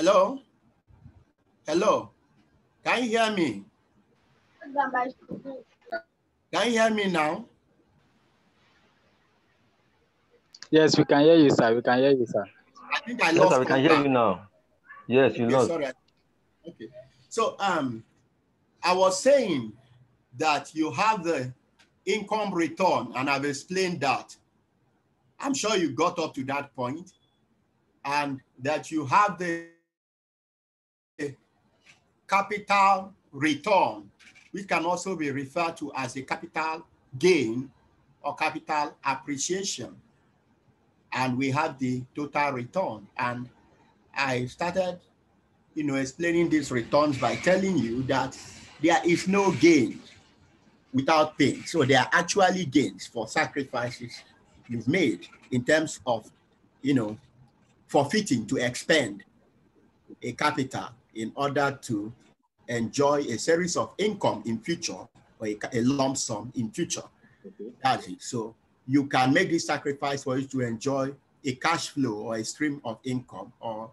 Hello? Hello? Can you hear me? Can you hear me now? Yes, we can hear you, sir. We can hear you, sir. I think I Yes, lost sir, we can hear you now. Yes, you Okay, lost. sorry. Okay. So um, I was saying that you have the income return, and I've explained that. I'm sure you got up to that point, and that you have the capital return, which can also be referred to as a capital gain or capital appreciation. And we have the total return. And I started, you know, explaining these returns by telling you that there is no gain without pain. So there are actually gains for sacrifices you've made in terms of, you know, forfeiting to expend a capital in order to enjoy a series of income in future or a, a lump sum in future. That's it. So you can make this sacrifice for you to enjoy a cash flow or a stream of income, or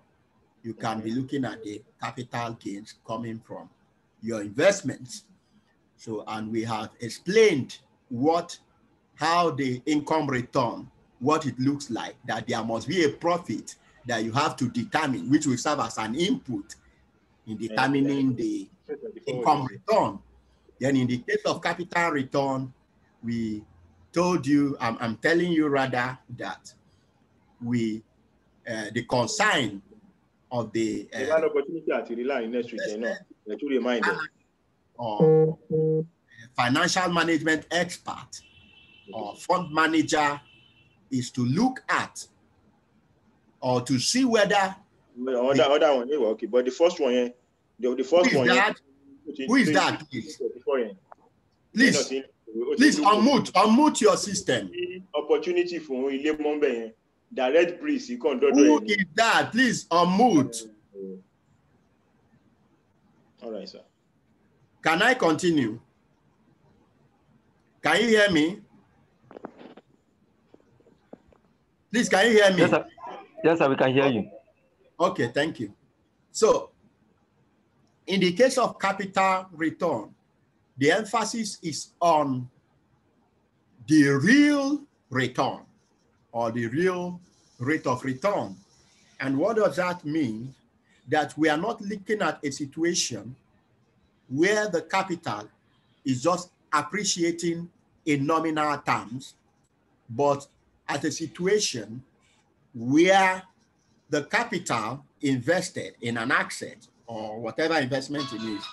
you can be looking at the capital gains coming from your investments. So, and we have explained what, how the income return, what it looks like, that there must be a profit that you have to determine, which will serve as an input in determining the income return. Then in the case of capital return, we told you, I'm, I'm telling you rather that we, uh, the consign of the uh, an opportunity at next week, you know, to remind or financial management expert or fund manager is to look at or to see whether Other, other one, yeah, okay, but the first one, yeah, the, the who first is one, yeah, that? Who is that, please? Please, please unmute, unmute your system. opportunity fún ilé mọ́ńbẹ̀ yẹn direct breeze kàn dọ́dọ̀ Who is that? Please unmute. All right, sir. Can I continue? Can you hear me? Please, can you hear me? Yes, sir. Yes, sir, we can hear you. Okay, thank you. So, in the case of capital return, the emphasis is on the real return or the real rate of return. And what does that mean? That we are not looking at a situation where the capital is just appreciating in nominal terms, but at a situation where the capital invested in an asset or whatever investment it is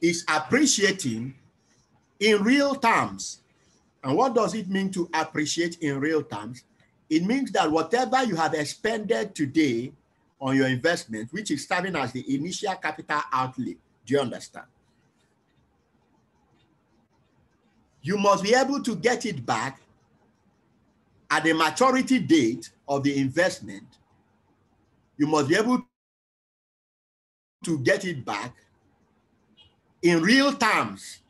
is appreciating in real terms. And what does it mean to appreciate in real terms? It means that whatever you have expended today on your investment, which is serving as the initial capital outlay, do you understand? You must be able to get it back at the maturity date of the investment. You must be able to get it back in real terms,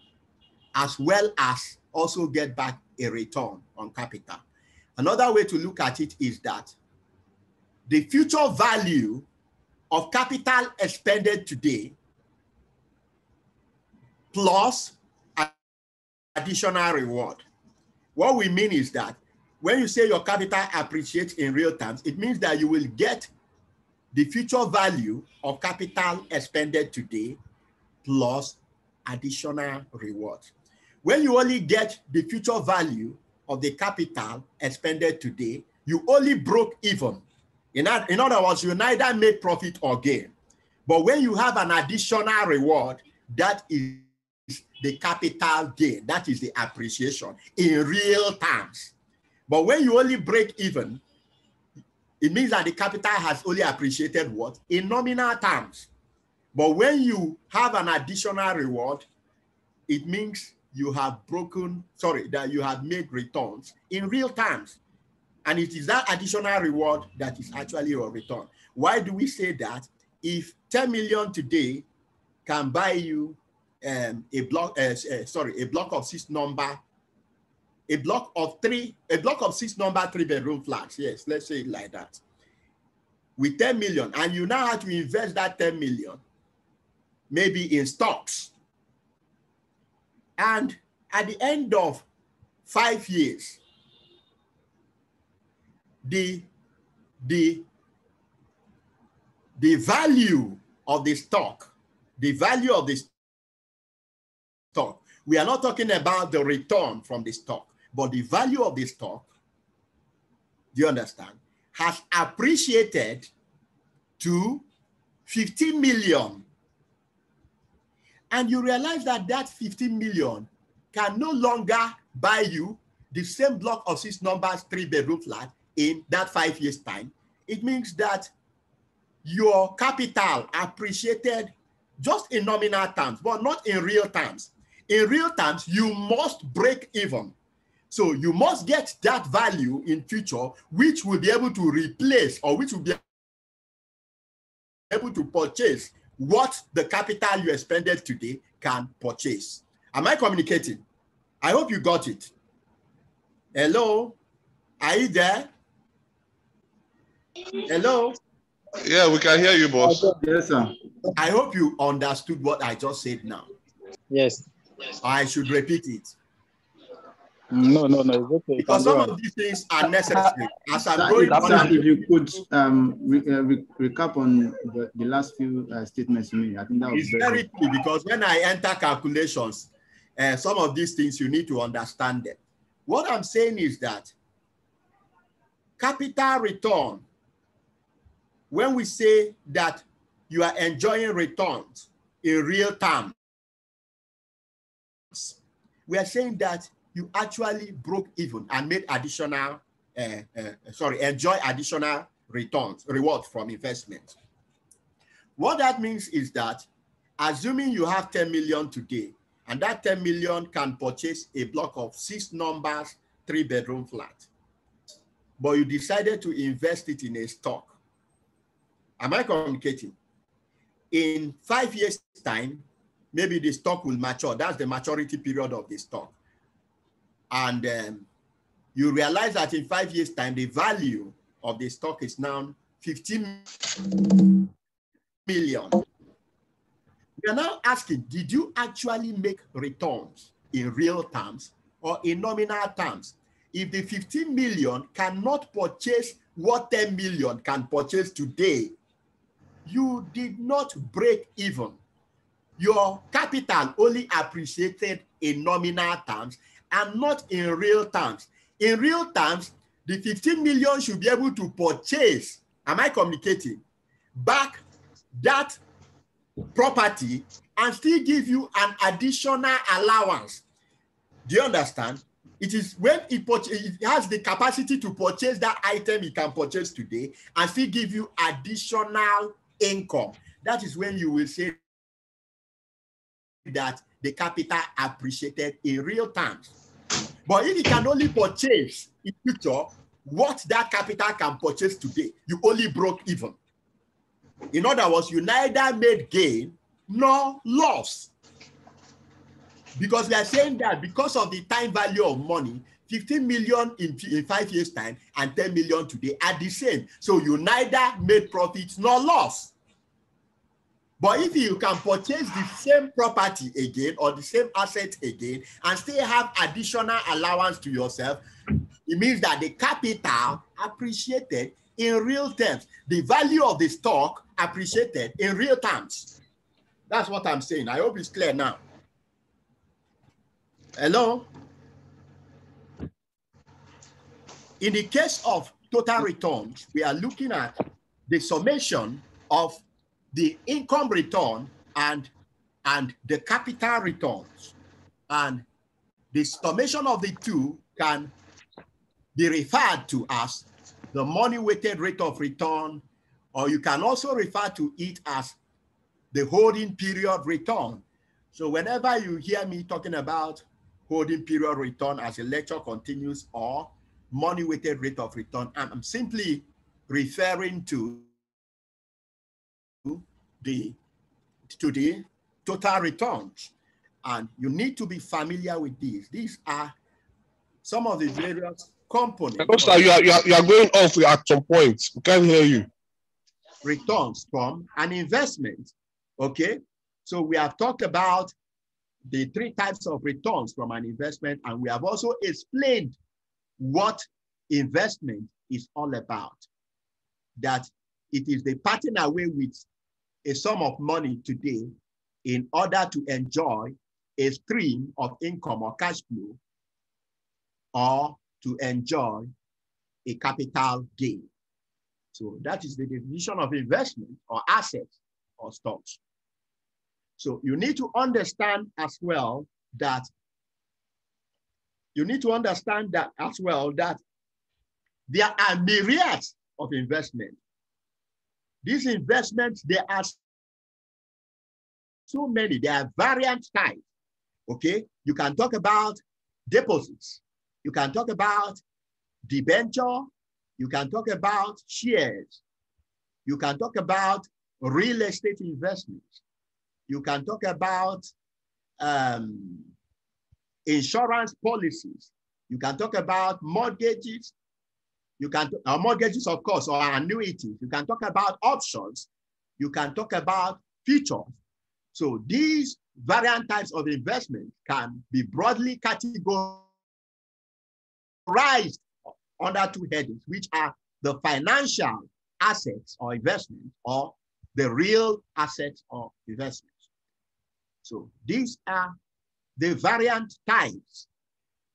as well as also get back a return on capital. Another way to look at it is that the future value of capital expended today plus additional reward. What we mean is that when you say your capital appreciates in real terms, it means that you will get the future value of capital expended today plus additional reward. When you only get the future value of the capital expended today, you only broke even. In, in other words, you neither made profit or gain. But when you have an additional reward, that is the capital gain, that is the appreciation in real terms. But when you only break even, it means that the capital has only appreciated what? In nominal terms. But when you have an additional reward, it means you have broken, sorry, that you have made returns in real terms. And it is that additional reward that is actually your return. Why do we say that? If 10 million today can buy you um, a block, uh, uh, sorry, a block of six number, a block of three, a block of six number three bedroom flats. Yes, let's say it like that. With 10 million, and you now have to invest that 10 million, maybe in stocks. And at the end of five years, the the the value of the stock, the value of the stock. We are not talking about the return from the stock, but the value of the stock, do you understand, has appreciated to 15 million. And you realize that that 15 million can no longer buy you the same block of six numbers, three bedroom flat in that five years time. It means that your capital appreciated just in nominal terms, but not in real terms. In real terms, you must break even. So you must get that value in future, which will be able to replace or which will be able to purchase what the capital you expended today can purchase. Am I communicating? I hope you got it. Hello? Are you there? Hello? Yeah, we can hear you, boss. Yes, sir. I hope you understood what I just said now. Yes. I should repeat it. No, no, no. It's okay. Because some of these things are necessary. As I'm going if, sir, on, if you could um, re, uh, re, recap on the, the last few uh, statements you made, I think that was very very key because when I enter calculations, uh, some of these things you need to understand them. What I'm saying is that capital return, when we say that you are enjoying returns in real terms, we are saying that you actually broke even and made additional, uh, uh, sorry, enjoy additional returns, rewards from investment. What that means is that assuming you have 10 million today, and that 10 million can purchase a block of six numbers, three bedroom flat, but you decided to invest it in a stock. Am I communicating? in five years' time, maybe the stock will mature. That's the maturity period of the stock. And um, you realize that in five years' time, the value of the stock is now 15 million. We are now asking, did you actually make returns in real terms or in nominal terms? If the 15 million cannot purchase what 10 million can purchase today, you did not break even. Your capital only appreciated in nominal terms and not in real terms. In real terms, the 15 million should be able to purchase, am I communicating, back that property and still give you an additional allowance. Do you understand? It is when it, it has the capacity to purchase that item it can purchase today and still give you additional income. That is when you will say that the capital appreciated in real terms. But if you can only purchase in future what that capital can purchase today, you only broke even. In other words, you neither made gain nor loss. Because we are saying that because of the time value of money, 15 million in, in five years' time and 10 million today are the same. So you neither made profits nor loss. But if you can purchase the same property again or the same asset again and still have additional allowance to yourself, it means that the capital appreciated in real terms. The value of the stock appreciated in real terms. That's what I'm saying. I hope it's clear now. Hello? In the case of total returns, we are looking at the summation of the income return and, and the capital returns. And the summation of the two can be referred to as the money weighted rate of return, or you can also refer to it as the holding period return. So whenever you hear me talking about holding period return as a lecture continues or money weighted rate of return, I'm simply referring to the to the total returns. And you need to be familiar with these. These are some of the various components. You are, you, are, you are going off at some point. We can't hear you. Returns from an investment. Okay. So we have talked about the three types of returns from an investment, and we have also explained what investment is all about. That it is the parting away with a sum of money today in order to enjoy a stream of income or cash flow or to enjoy a capital gain. So that is the definition of investment or assets or stocks. So you need to understand as well that you need to understand that as well that there are myriads of investment these investments, there are so many, there are variant types. Okay, you can talk about deposits, you can talk about debenture, you can talk about shares, you can talk about real estate investments, you can talk about um, insurance policies, you can talk about mortgages, you can, uh, mortgages, of course, or annuities. You can talk about options. You can talk about futures. So these variant types of investment can be broadly categorized under two headings, which are the financial assets or investments or the real assets or investments. So these are the variant types.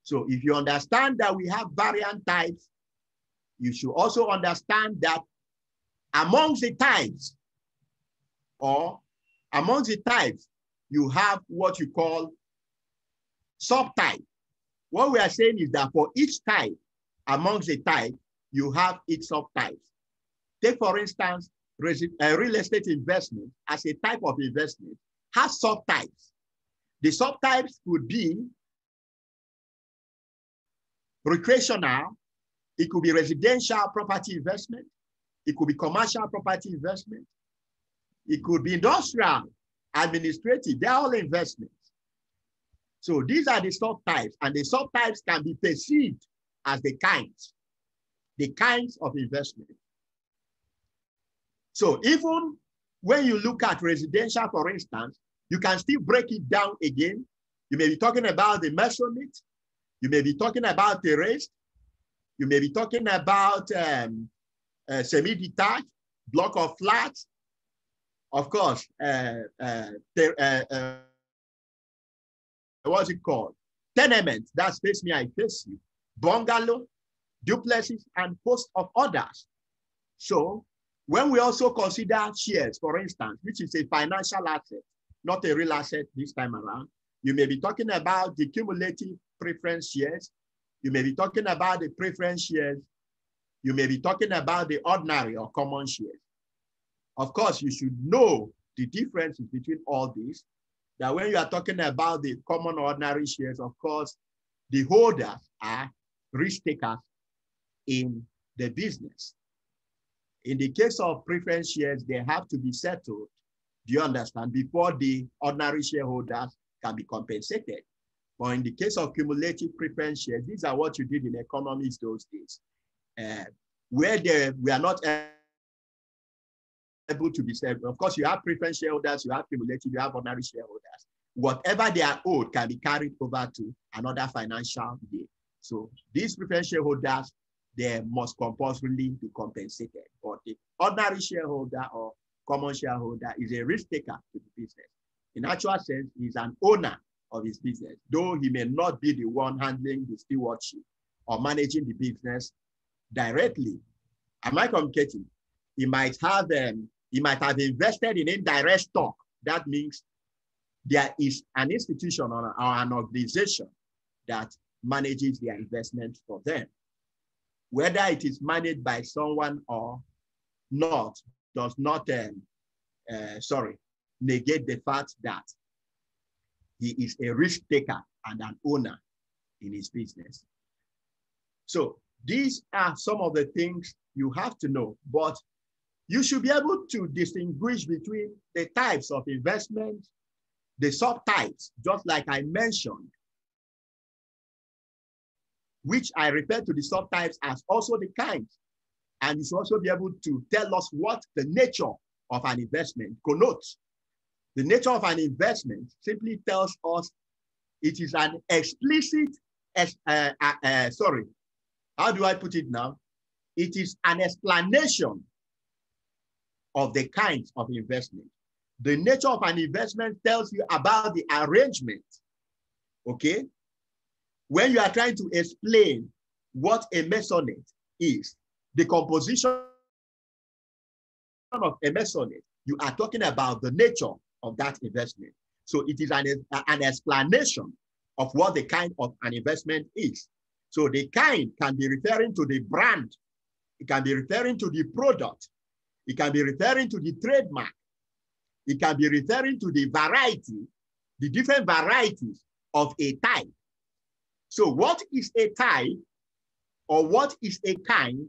So if you understand that we have variant types, you should also understand that amongst the types or amongst the types, you have what you call subtype. What we are saying is that for each type, amongst the type, you have its subtypes. Take, for instance, a uh, real estate investment as a type of investment has subtypes. The subtypes could be recreational, it could be residential property investment. It could be commercial property investment. It could be industrial, administrative. They're all investments. So these are the subtypes, and the subtypes can be perceived as the kinds, the kinds of investment. So even when you look at residential, for instance, you can still break it down again. You may be talking about the maisonette. You may be talking about terrace. You may be talking about um, uh, semi-detached, block of flats. Of course, uh, uh, uh, uh, what's it called? Tenement, that space me, I face you. Bungalow, duplexes, and host of others. So when we also consider shares, for instance, which is a financial asset, not a real asset this time around, you may be talking about the cumulative preference shares. You may be talking about the preference shares. You may be talking about the ordinary or common shares. Of course, you should know the differences between all these. That when you are talking about the common ordinary shares, of course, the holders are risk takers in the business. In the case of preference shares, they have to be settled, do you understand, before the ordinary shareholders can be compensated. But in the case of cumulative preference shares, these are what you did in economies those days, uh, where we are not able to be settled. Of course, you have preference shareholders, you have cumulative, you have ordinary shareholders. Whatever they are owed can be carried over to another financial year. So these preference shareholders they must compulsorily be compensated. But the ordinary shareholder or common shareholder is a risk taker to the business. In actual sense, he's an owner of his business, though he may not be the one handling the stewardship or managing the business directly. Am I communicating? He might have um, he might have invested in indirect stock. That means there is an institution or an organization that manages their investment for them whether it is managed by someone or not does not, um, uh, sorry, negate the fact that he is a risk taker and an owner in his business. So these are some of the things you have to know, but you should be able to distinguish between the types of investment, the subtypes, just like I mentioned, which I refer to the subtypes as also the kinds. And you should also be able to tell us what the nature of an investment connotes. The nature of an investment simply tells us it is an explicit, uh, uh, uh, sorry, how do I put it now? It is an explanation of the kinds of investment. The nature of an investment tells you about the arrangement, okay, when you are trying to explain what a maisonette is, the composition of a maisonette, you are talking about the nature of that investment. So it is an, an explanation of what the kind of an investment is. So the kind can be referring to the brand. It can be referring to the product. It can be referring to the trademark. It can be referring to the variety, the different varieties of a type so what is a type or what is a kind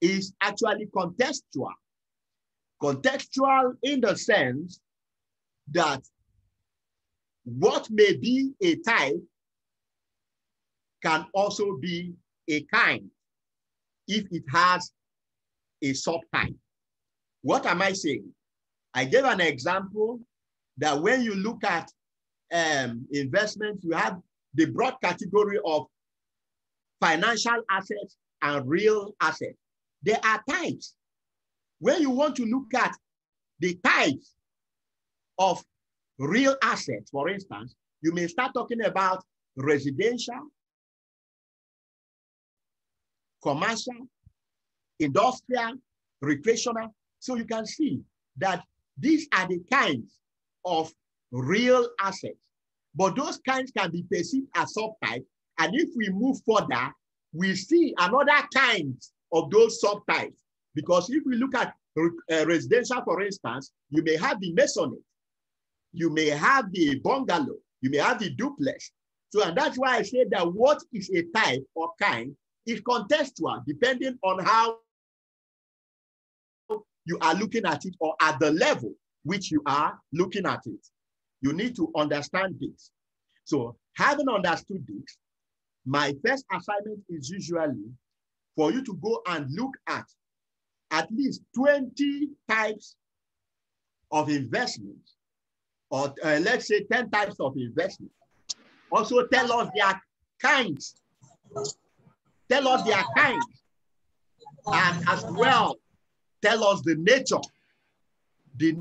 is actually contextual. Contextual in the sense that what may be a type can also be a kind if it has a subtype. What am I saying? I gave an example that when you look at um, investments, you have the broad category of financial assets and real assets. There are types. When you want to look at the types of real assets, for instance, you may start talking about residential, commercial, industrial, recreational. So you can see that these are the kinds of real assets but those kinds can be perceived as subtypes. And if we move further, we see another kind of those subtypes. Because if we look at uh, residential, for instance, you may have the maisonette, you may have the bungalow, you may have the duplex. So, and that's why I say that what is a type or kind is contextual, depending on how you are looking at it or at the level which you are looking at it. You need to understand this. So having understood this, my first assignment is usually for you to go and look at at least 20 types of investments, or uh, let's say 10 types of investment. Also tell us their kinds. Tell us their kinds. And as well, tell us the nature. The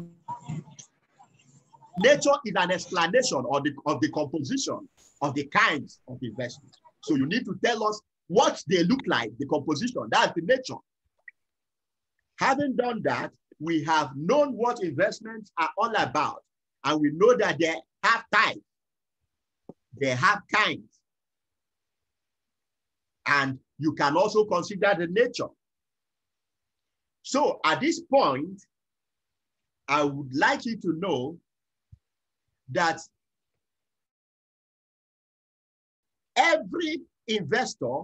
nature is an explanation of the, of the composition of the kinds of investment. So you need to tell us what they look like, the composition. That's the nature. Having done that, we have known what investments are all about, and we know that they have types, they have kinds. And you can also consider the nature. So at this point, I would like you to know that every investor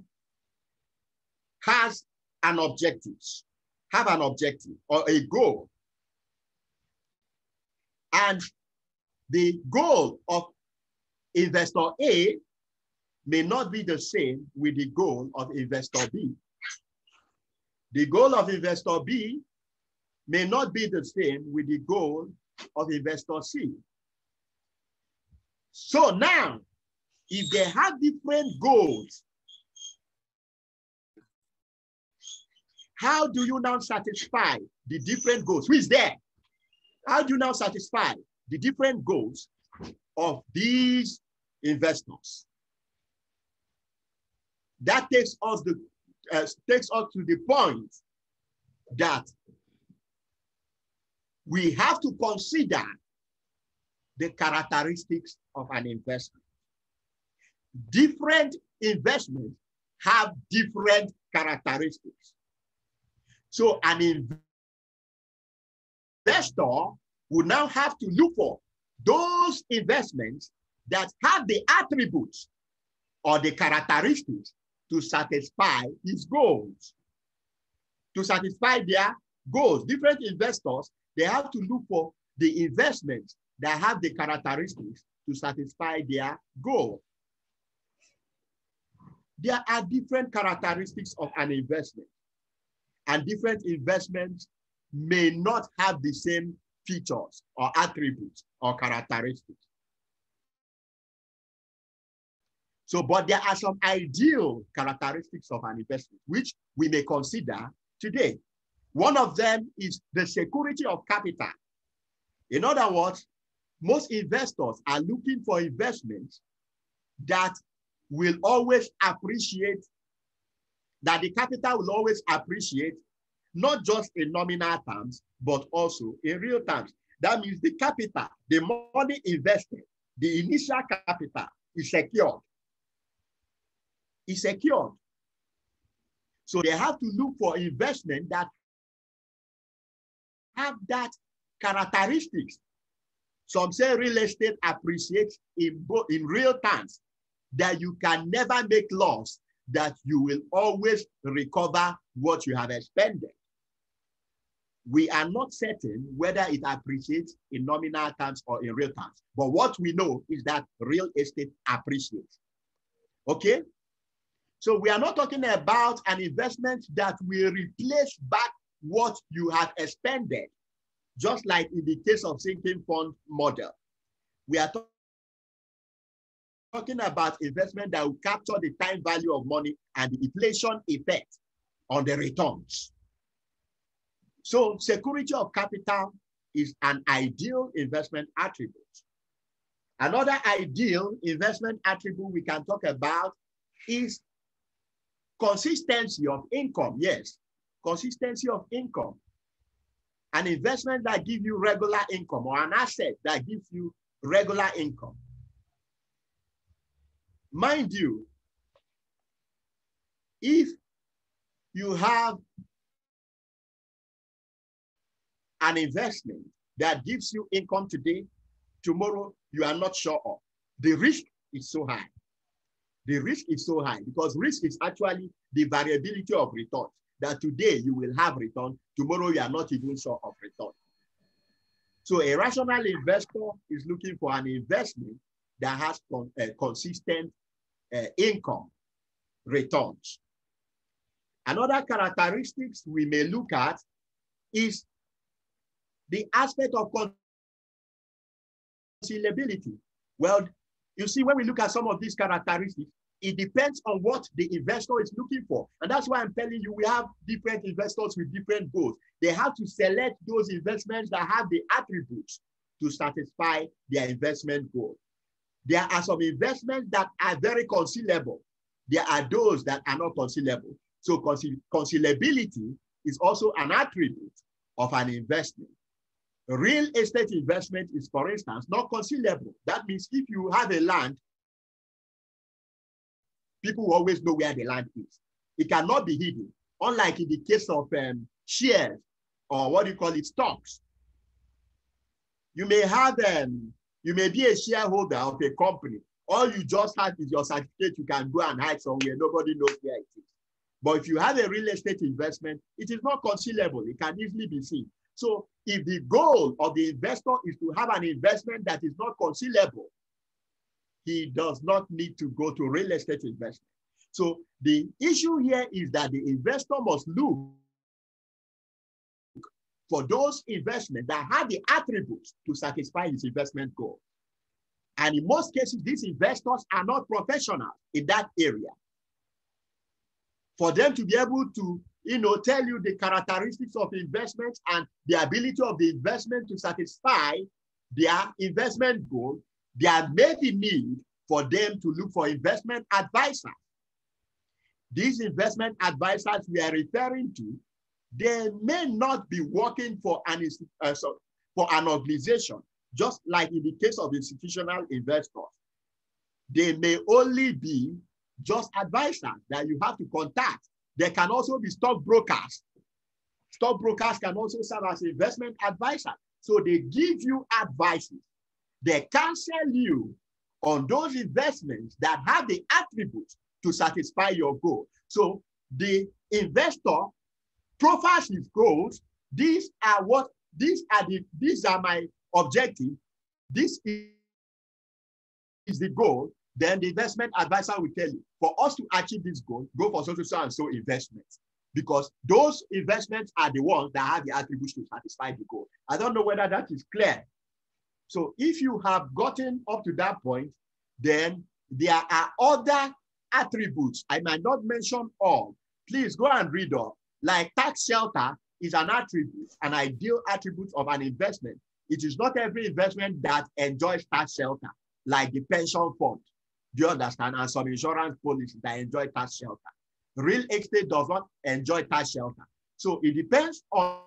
has an objective, have an objective or a goal. And the goal of investor A may not be the same with the goal of investor B. The goal of investor B may not be the same with the goal of investor C. So now, if they have different goals, how do you now satisfy the different goals? Who is there? How do you now satisfy the different goals of these investors? That takes us the uh, takes us to the point that we have to consider the characteristics of an investment. Different investments have different characteristics. So an investor will now have to look for those investments that have the attributes or the characteristics to satisfy his goals. To satisfy their goals, different investors, they have to look for the investments that have the characteristics to satisfy their goal. There are different characteristics of an investment, and different investments may not have the same features or attributes or characteristics. So, but there are some ideal characteristics of an investment, which we may consider today. One of them is the security of capital. In other words, most investors are looking for investments that will always appreciate, that the capital will always appreciate, not just in nominal terms, but also in real terms. That means the capital, the money invested, the initial capital is secured. Is secured. So they have to look for investment that have that characteristics. Some say real estate appreciates in, in real terms that you can never make loss, that you will always recover what you have expended. We are not certain whether it appreciates in nominal terms or in real terms. But what we know is that real estate appreciates. Okay? So we are not talking about an investment that will replace back what you have expended, just like in the case of sinking fund model. We are talking about investment that will capture the time value of money and the inflation effect on the returns. So security of capital is an ideal investment attribute. Another ideal investment attribute we can talk about is consistency of income. Yes, consistency of income. An investment that gives you regular income or an asset that gives you regular income. Mind you, if you have an investment that gives you income today, tomorrow you are not sure of, the risk is so high. The risk is so high because risk is actually the variability of return. that today you will have return, tomorrow you are not even sure of return. So a rational investor is looking for an investment that has con uh, consistent uh, income returns. Another characteristics we may look at is the aspect of concealability. Well, you see, when we look at some of these characteristics, it depends on what the investor is looking for. And that's why I'm telling you, we have different investors with different goals. They have to select those investments that have the attributes to satisfy their investment goal. There are some investments that are very concealable. There are those that are not concealable. So concil concealability is also an attribute of an investment. Real estate investment is, for instance, not concealable. That means if you have a land people always know where the land is. It cannot be hidden, unlike in the case of um, shares or what do you call it, stocks. You may have, um, you may be a shareholder of a company. All you just have is your certificate. You can go and hide somewhere. Nobody knows where it is. But if you have a real estate investment, it is not concealable. It can easily be seen. So if the goal of the investor is to have an investment that is not concealable, he does not need to go to real estate investment. So the issue here is that the investor must look for those investments that have the attributes to satisfy his investment goal. And in most cases, these investors are not professional in that area. For them to be able to you know, tell you the characteristics of investments and the ability of the investment to satisfy their investment goal, there may be need for them to look for investment advisors. These investment advisors we are referring to, they may not be working for an, uh, for an organization, just like in the case of institutional investors. They may only be just advisors that you have to contact. They can also be stockbrokers. Stockbrokers can also serve as investment advisors. So they give you advices they counsel you on those investments that have the attributes to satisfy your goal. So the investor profiles his goals. These are what these are the these are my objective. This is, is the goal. Then the investment advisor will tell you for us to achieve this goal, go for so so and so investments because those investments are the ones that have the attributes to satisfy the goal. I don't know whether that is clear. So if you have gotten up to that point, then there are other attributes. I might not mention all. Please go and read up. Like tax shelter is an attribute, an ideal attribute of an investment. It is not every investment that enjoys tax shelter, like the pension fund. Do you understand? And some insurance policies that enjoy tax shelter. Real estate does not enjoy tax shelter. So it depends on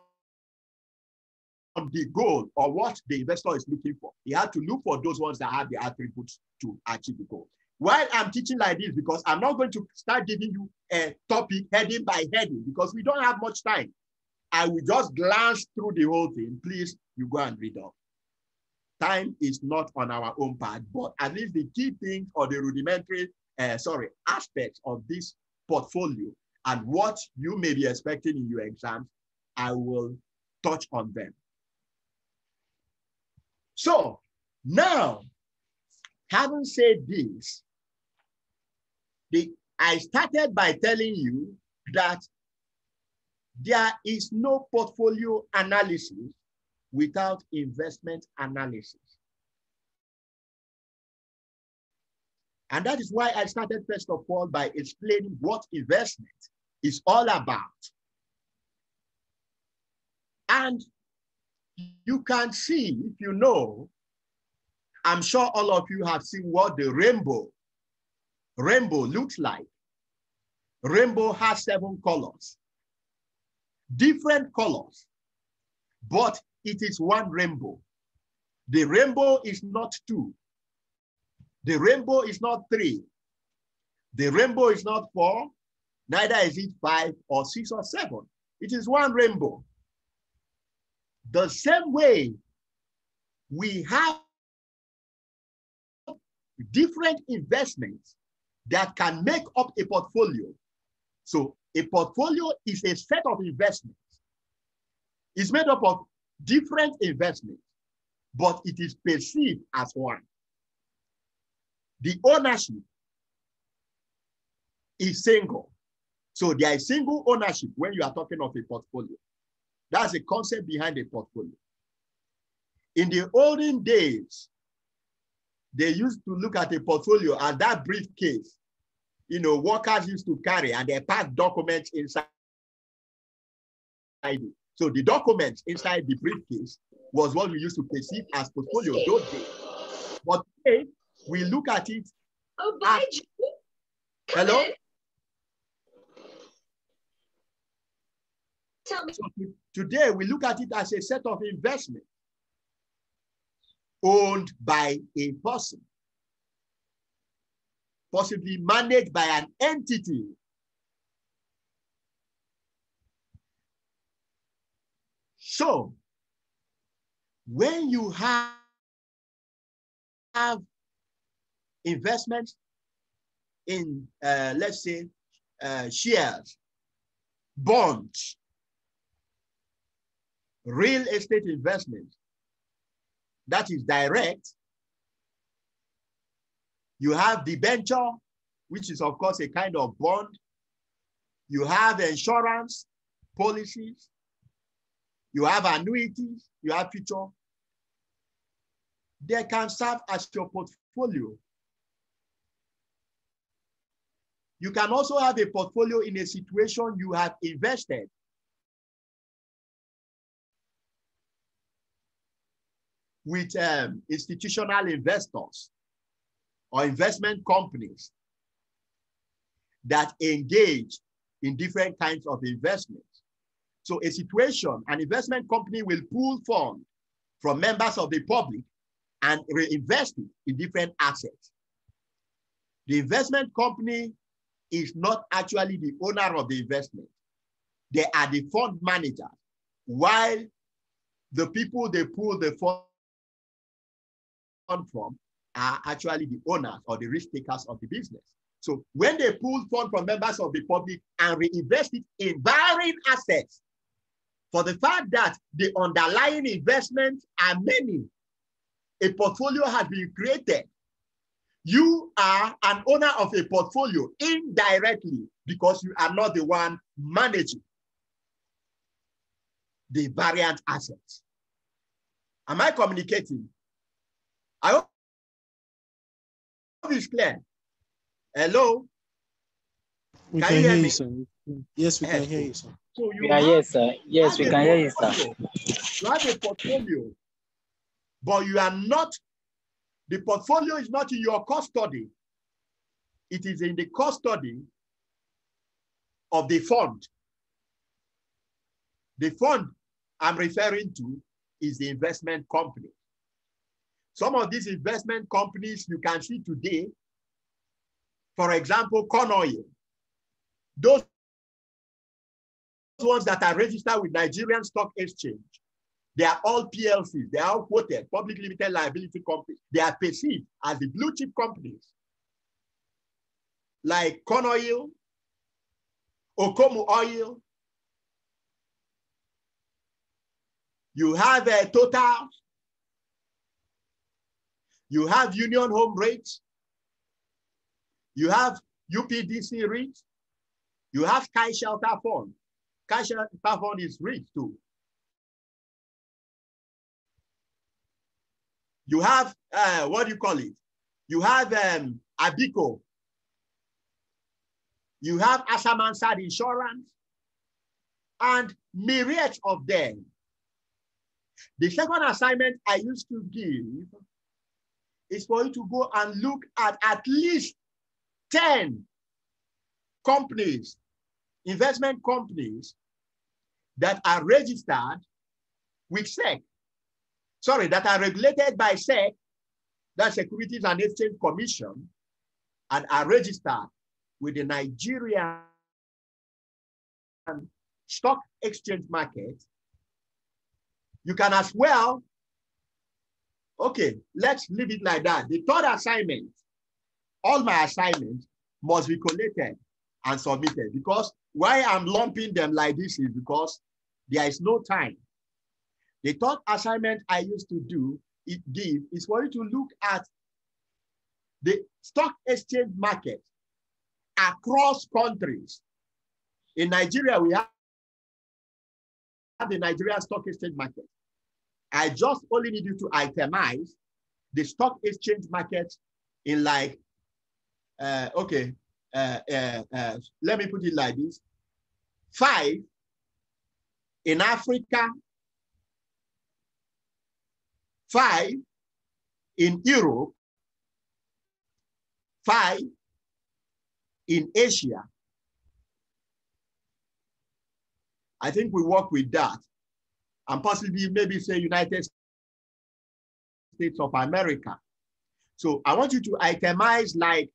the goal or what the investor is looking for. He had to look for those ones that have the attributes to achieve the goal. Why I'm teaching like this, because I'm not going to start giving you a topic heading by heading because we don't have much time. I will just glance through the whole thing. Please, you go and read up. Time is not on our own part, but at least the key things or the rudimentary, uh, sorry, aspects of this portfolio and what you may be expecting in your exams, I will touch on them. So now, having said this, the, I started by telling you that there is no portfolio analysis without investment analysis. And that is why I started first of all by explaining what investment is all about. And you can see, if you know, I'm sure all of you have seen what the rainbow, rainbow looks like. Rainbow has seven colors, different colors, but it is one rainbow. The rainbow is not two. The rainbow is not three. The rainbow is not four, neither is it five or six or seven. It is one rainbow. The same way we have different investments that can make up a portfolio. So A portfolio is a set of investments. It's made up of different investments, but it is perceived as one. The ownership is single. So there is single ownership when you are talking of a portfolio. That's the concept behind a portfolio. In the olden days, they used to look at a portfolio as that briefcase, you know, workers used to carry and they pack documents inside. So the documents inside the briefcase was what we used to perceive as portfolio those days. But today, we look at it. Oh, bye, as- Hello? Tell me. So today, we look at it as a set of investment owned by a person, possibly managed by an entity. So, when you have, have investments in, uh, let's say, uh, shares, bonds, real estate investment that is direct. You have debenture, which is of course a kind of bond. You have insurance policies. You have annuities. You have future. They can serve as your portfolio. You can also have a portfolio in a situation you have invested with um, institutional investors or investment companies that engage in different kinds of investments. So a situation, an investment company will pool funds from members of the public and reinvest it in different assets. The investment company is not actually the owner of the investment. They are the fund managers, while the people they pool the fund from are actually the owners or the risk takers of the business. So when they pull funds from members of the public and reinvest it in varying assets, for the fact that the underlying investments are many, a portfolio has been created. You are an owner of a portfolio indirectly because you are not the one managing the variant assets. Am I communicating? I hope it's clear. Hello? We Can can, you hear me? you, sir. Yes, we can hear you, sir. So you Yeah, have, yes, sir. Yes, we can hear you, sir. portfolio. You have a portfolio, but you are not, the portfolio is not in your custody. It is in the custody of the fund. The fund I'm referring to is the investment company. Some of these investment companies you can see today, for example, corn oil. Those ones that are registered with Nigerian Stock Exchange, they are all PLCs. They are all quoted, public limited liability companies. They are perceived as the blue chip companies like corn oil, Okomu oil. You have a total. You have Union Home Rates. You have UPDC REIT. You have Skye Shelter Fund. Shelter Fund is rich too. You have, uh, what do you call it? You have um, Abico. You have Asamansad Insurance and myriad of them. The second assignment I used to give is for you to go and look at at least 10 companies, investment companies that are registered with SEC. Sorry, that are regulated by SEC, the Securities and Exchange Commission, and are registered with the Nigerian stock exchange market. You can as well, okay, let's leave it like that. The third assignment, all my assignments must be collated and submitted because Why I'm lumping them like this is because there is no time. The third assignment I used to do, it give, is for you to look at the stock exchange market across countries. In Nigeria, we have the Nigerian stock exchange market. I just only need you to itemize the stock exchange market in like, uh, okay, uh, uh, uh, let me put it like this. Five, in Africa, five, in Europe, five, in Asia. I think we work with that. And possibly maybe say United States of America. So I want you to itemize like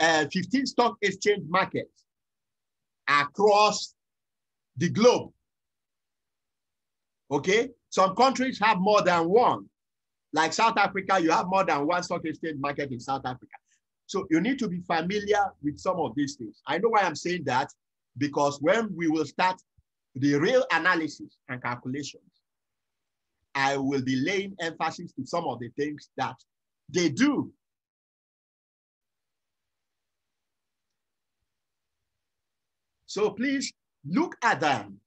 uh, 15 stock exchange markets across the globe. Okay, some countries have more than one. Like South Africa, you have more than one stock exchange market in South Africa. So you need to be familiar with some of these things. I know why I'm saying that, because when we will start the real analysis and calculations, I will be laying emphasis to some of the things that they do. So please look at them.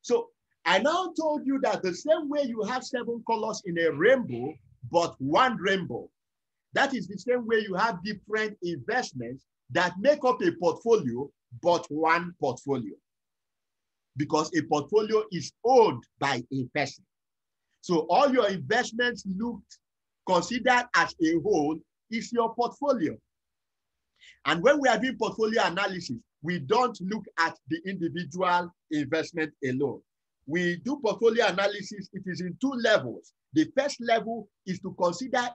So I now told you that the same way you have seven colors in a rainbow, but one rainbow, that is the same way you have different investments that make up a portfolio, but one portfolio. Because a portfolio is owned by a person. So all your investments looked considered as a whole is your portfolio. And when we are doing portfolio analysis, we don't look at the individual investment alone. We do portfolio analysis, it is in two levels. The first level is to consider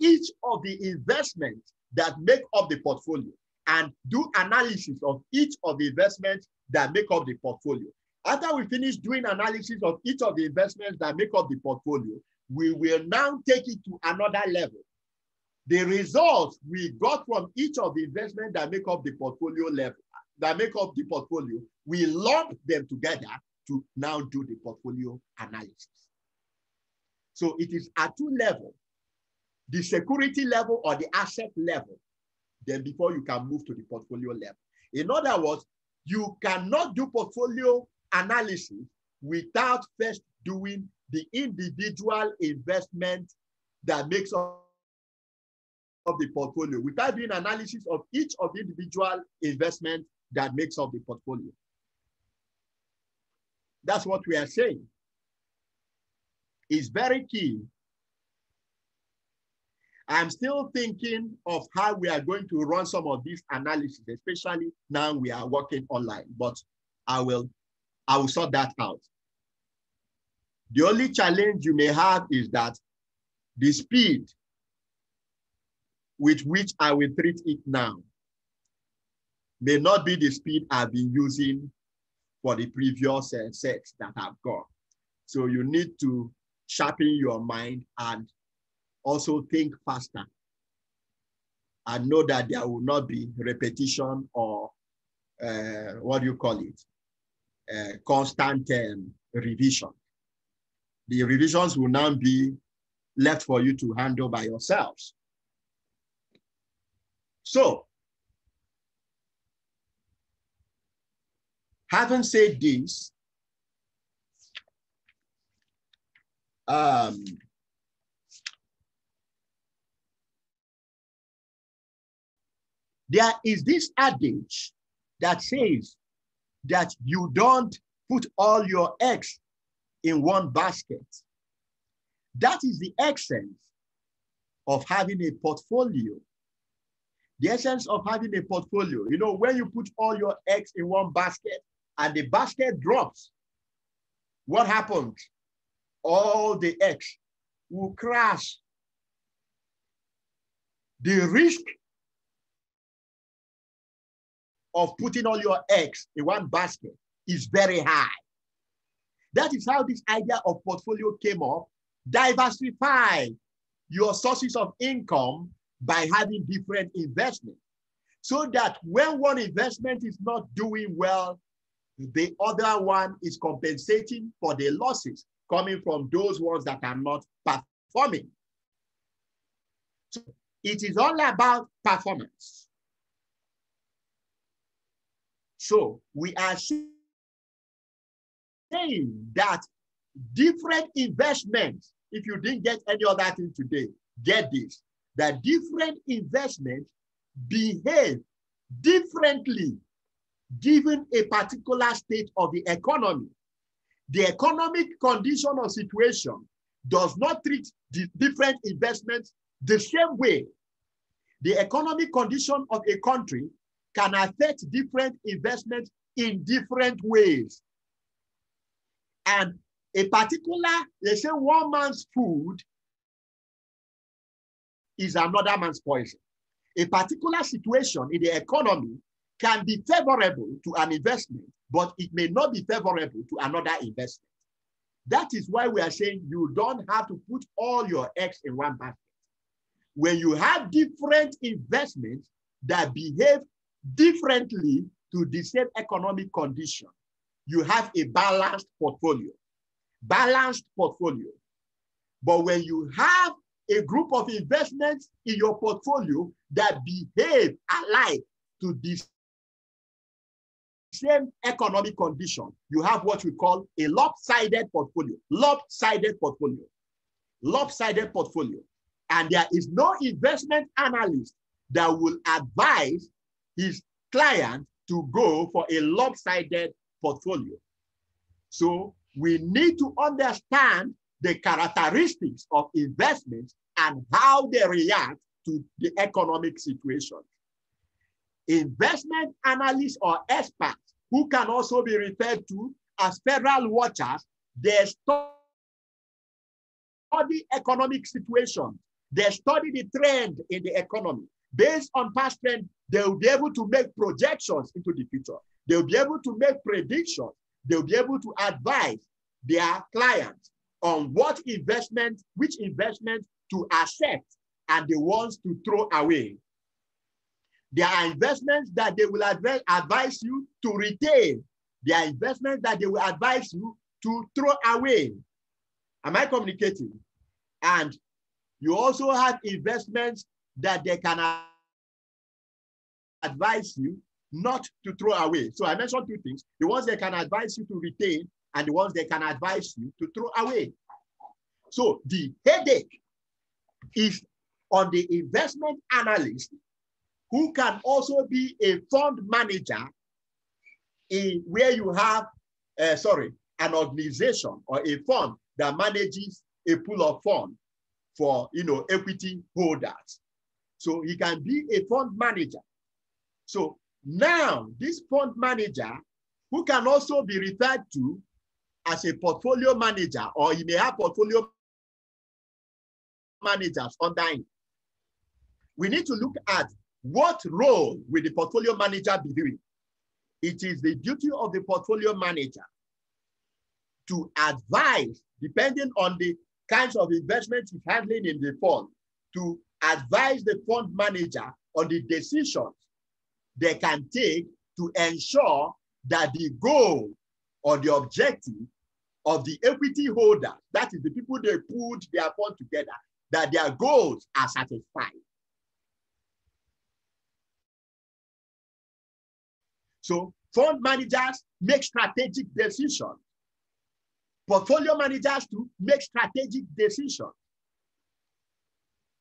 each of the investments that make up the portfolio and do analysis of each of the investments that make up the portfolio. After we finish doing analysis of each of the investments that make up the portfolio, we will now take it to another level. The results we got from each of the investments that make up the portfolio level, that make up the portfolio, we lump them together to now do the portfolio analysis. So it is at two levels, the security level or the asset level, then before you can move to the portfolio level. In other words, you cannot do portfolio analysis without first doing the individual investment that makes up of the portfolio without doing analysis of each of the individual investment that makes up the portfolio. That's what we are saying. It's very key. I'm still thinking of how we are going to run some of these analysis, especially now we are working online, but I will, I will sort that out. The only challenge you may have is that the speed with which I will treat it now may not be the speed I've been using for the previous uh, sets that I've got. So you need to sharpen your mind and also think faster and know that there will not be repetition or uh, what do you call it, uh, constant um, revision. The revisions will now be left for you to handle by yourselves. So, having said this, um, there is this adage that says that you don't put all your eggs in one basket. That is the essence of having a portfolio. The essence of having a portfolio. You know, when you put all your eggs in one basket and the basket drops, what happens? All the eggs will crash. The risk of putting all your eggs in one basket is very high. That is how this idea of portfolio came up. Diversify your sources of income by having different investments. so that when one investment is not doing well, the other one is compensating for the losses coming from those ones that are not performing. So it is all about performance. So we are saying that different investments, if you didn't get any other thing today, get this, that different investments behave differently given a particular state of the economy. The economic condition or situation does not treat the different investments the same way. The economic condition of a country can affect different investments in different ways. And a particular, they say one man's food is another man's poison. A particular situation in the economy can be favorable to an investment, but it may not be favorable to another investment. That is why we are saying you don't have to put all your eggs in one basket. When you have different investments that behave differently to the same economic condition, you have a balanced portfolio. Balanced portfolio. But when you have a group of investments in your portfolio that behave alike to this same economic condition, you have what we call a lopsided portfolio. Lopsided portfolio. Lopsided portfolio. And there is no investment analyst that will advise his client to go for a lopsided portfolio. So we need to understand the characteristics of investments and how they react to the economic situation. Investment analysts or experts who can also be referred to as federal watchers, they study economic situation. They study the trend in the economy. Based on past trend, they will be able to make projections into the future. They'll be able to make predictions. They'll be able to advise their clients on what investment, which investment to accept and the ones to throw away. There are investments that they will advise, advise you to retain. There are investments that they will advise you to throw away. Am I communicating? And you also have investments that they can advise you not to throw away. So I mentioned two things. The ones they can advise you to retain and the ones they can advise you to throw away. So the headache is on the investment analyst who can also be a fund manager in where you have, uh, sorry, an organization or a fund that manages a pool of funds for, you know, equity holders. So he can be a fund manager. So now this fund manager, who can also be referred to as a portfolio manager, or he may have portfolio managers under him. We need to look at what role will the portfolio manager be doing? It is the duty of the portfolio manager to advise, depending on the kinds of investments he's handling in the fund, to advise the fund manager on the decisions they can take to ensure that the goal or the objective of the equity holder, that is the people they put their fund together, that their goals are satisfied. So fund managers make strategic decisions. Portfolio managers to make strategic decisions.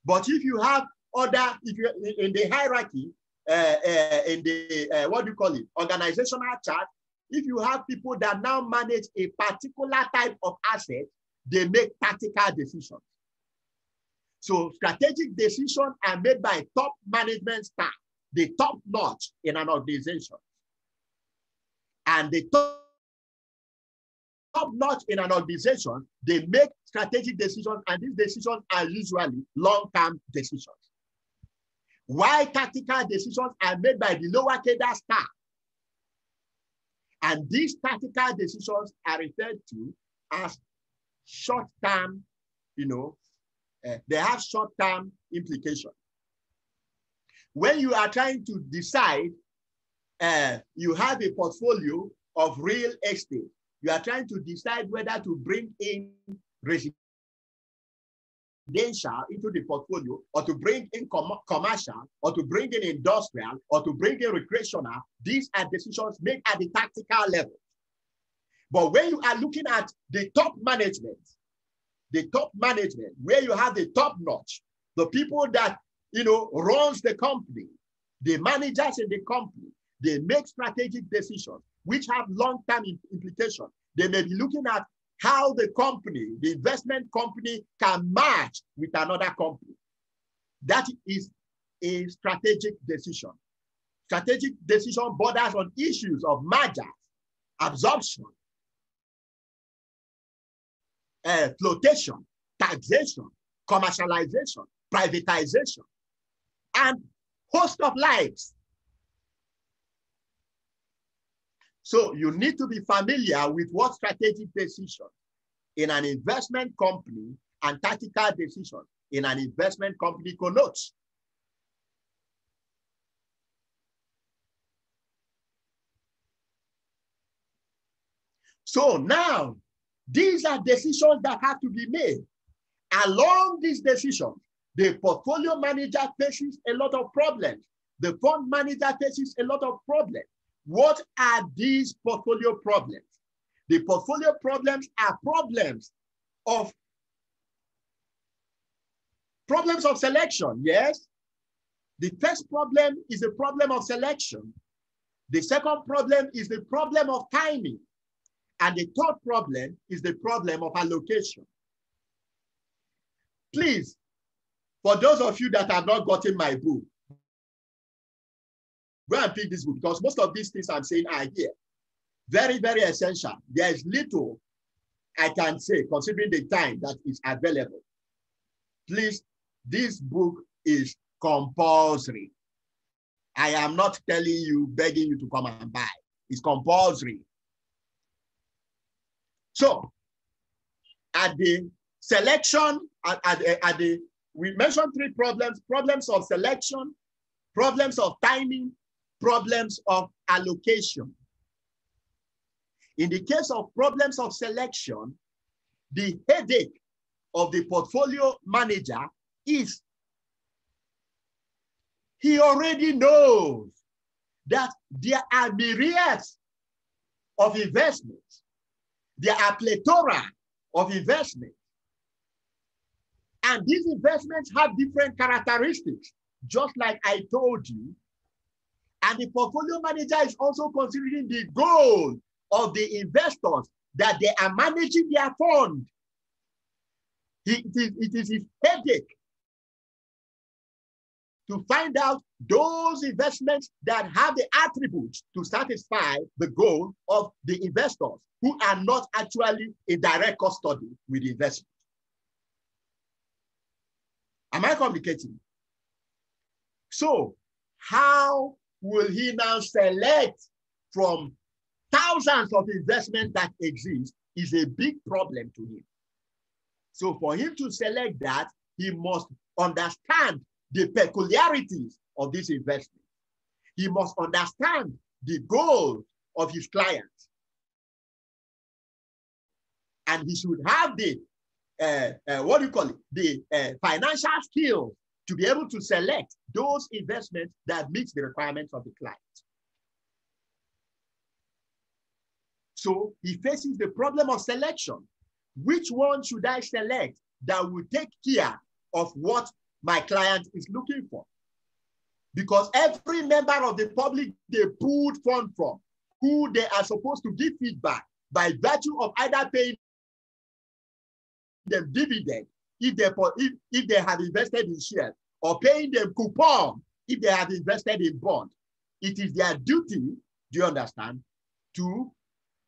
But if you have other, if you in the hierarchy, uh, uh, in the uh, what do you call it, organizational chart, if you have people that now manage a particular type of asset, they make tactical decisions. So strategic decisions are made by top management staff, the top notch in an organization. And the top, top notch in an organization, they make strategic decisions, and these decisions are usually long-term decisions. Why tactical decisions are made by the lower cadre staff. And these tactical decisions are referred to as short-term, you know, uh, they have short-term implications. when you are trying to decide, uh, you have a portfolio of real estate. You are trying to decide whether to bring in residential into the portfolio or to bring in com- commercial or to bring in industrial or to bring in recreational. These are decisions made at the tactical level. But when you are looking at the top management, the top management, where you have the top notch, the people that you know runs the company, the managers in the company, they make strategic decisions which have long-term implications. They may be looking at how the company, the investment company, can match with another company. That is a strategic decision. Strategic decision borders on issues of mergers, absorption, uh, flotation, taxation, commercialization, privatization, and host of lives. So you need to be familiar with what strategic decision in an investment company and tactical decision in an investment company connotes. So now, these are decisions that have to be made. Along these decisions, the portfolio manager faces a lot of problems. The fund manager faces a lot of problems. What are these portfolio problems? The portfolio problems are problems of problems of selection, yes? The first problem is a problem of selection. The second problem is the problem of timing. And the third problem is the problem of allocation. Please, for those of you that have not gotten my book, go and pick this book because most of these things I'm saying are here. Very, very essential. There is little I can say considering the time that is available. Please, this book is compulsory. I am not telling you, begging you to come and buy. It's compulsory. So, at the selection, at, at, at the, we mentioned three problems, problems of selection, problems of timing, problems of allocation. In the case of problems of selection, the headache of the portfolio manager is he already knows that there are myriads of investments. There are plethora of investments. And these investments have different characteristics, just like I told you. And the portfolio manager is also considering the goal of the investors that they are managing their fund. It is, it is his headache to find out those investments that have the attributes to satisfy the goal of the investors who are not actually in direct custody with the investment. Am I communicating? So, how will he now select from thousands of investments that exist is a big problem to him. So for him to select that, he must understand the peculiarities of this investment. He must understand the goals of his clients. And he should have the, uh, uh, what do you call it, the uh, financial skills to be able to select those investments that meet the requirements of the client. So he faces the problem of selection. Which one should I select that will take care of what my client is looking for? Because every member of the public they pulled fund from, who they are supposed to give feedback by virtue of either paying them dividend if they, if, if they have invested in shares or paying them coupon if they have invested in bond. It is their duty, do you understand, to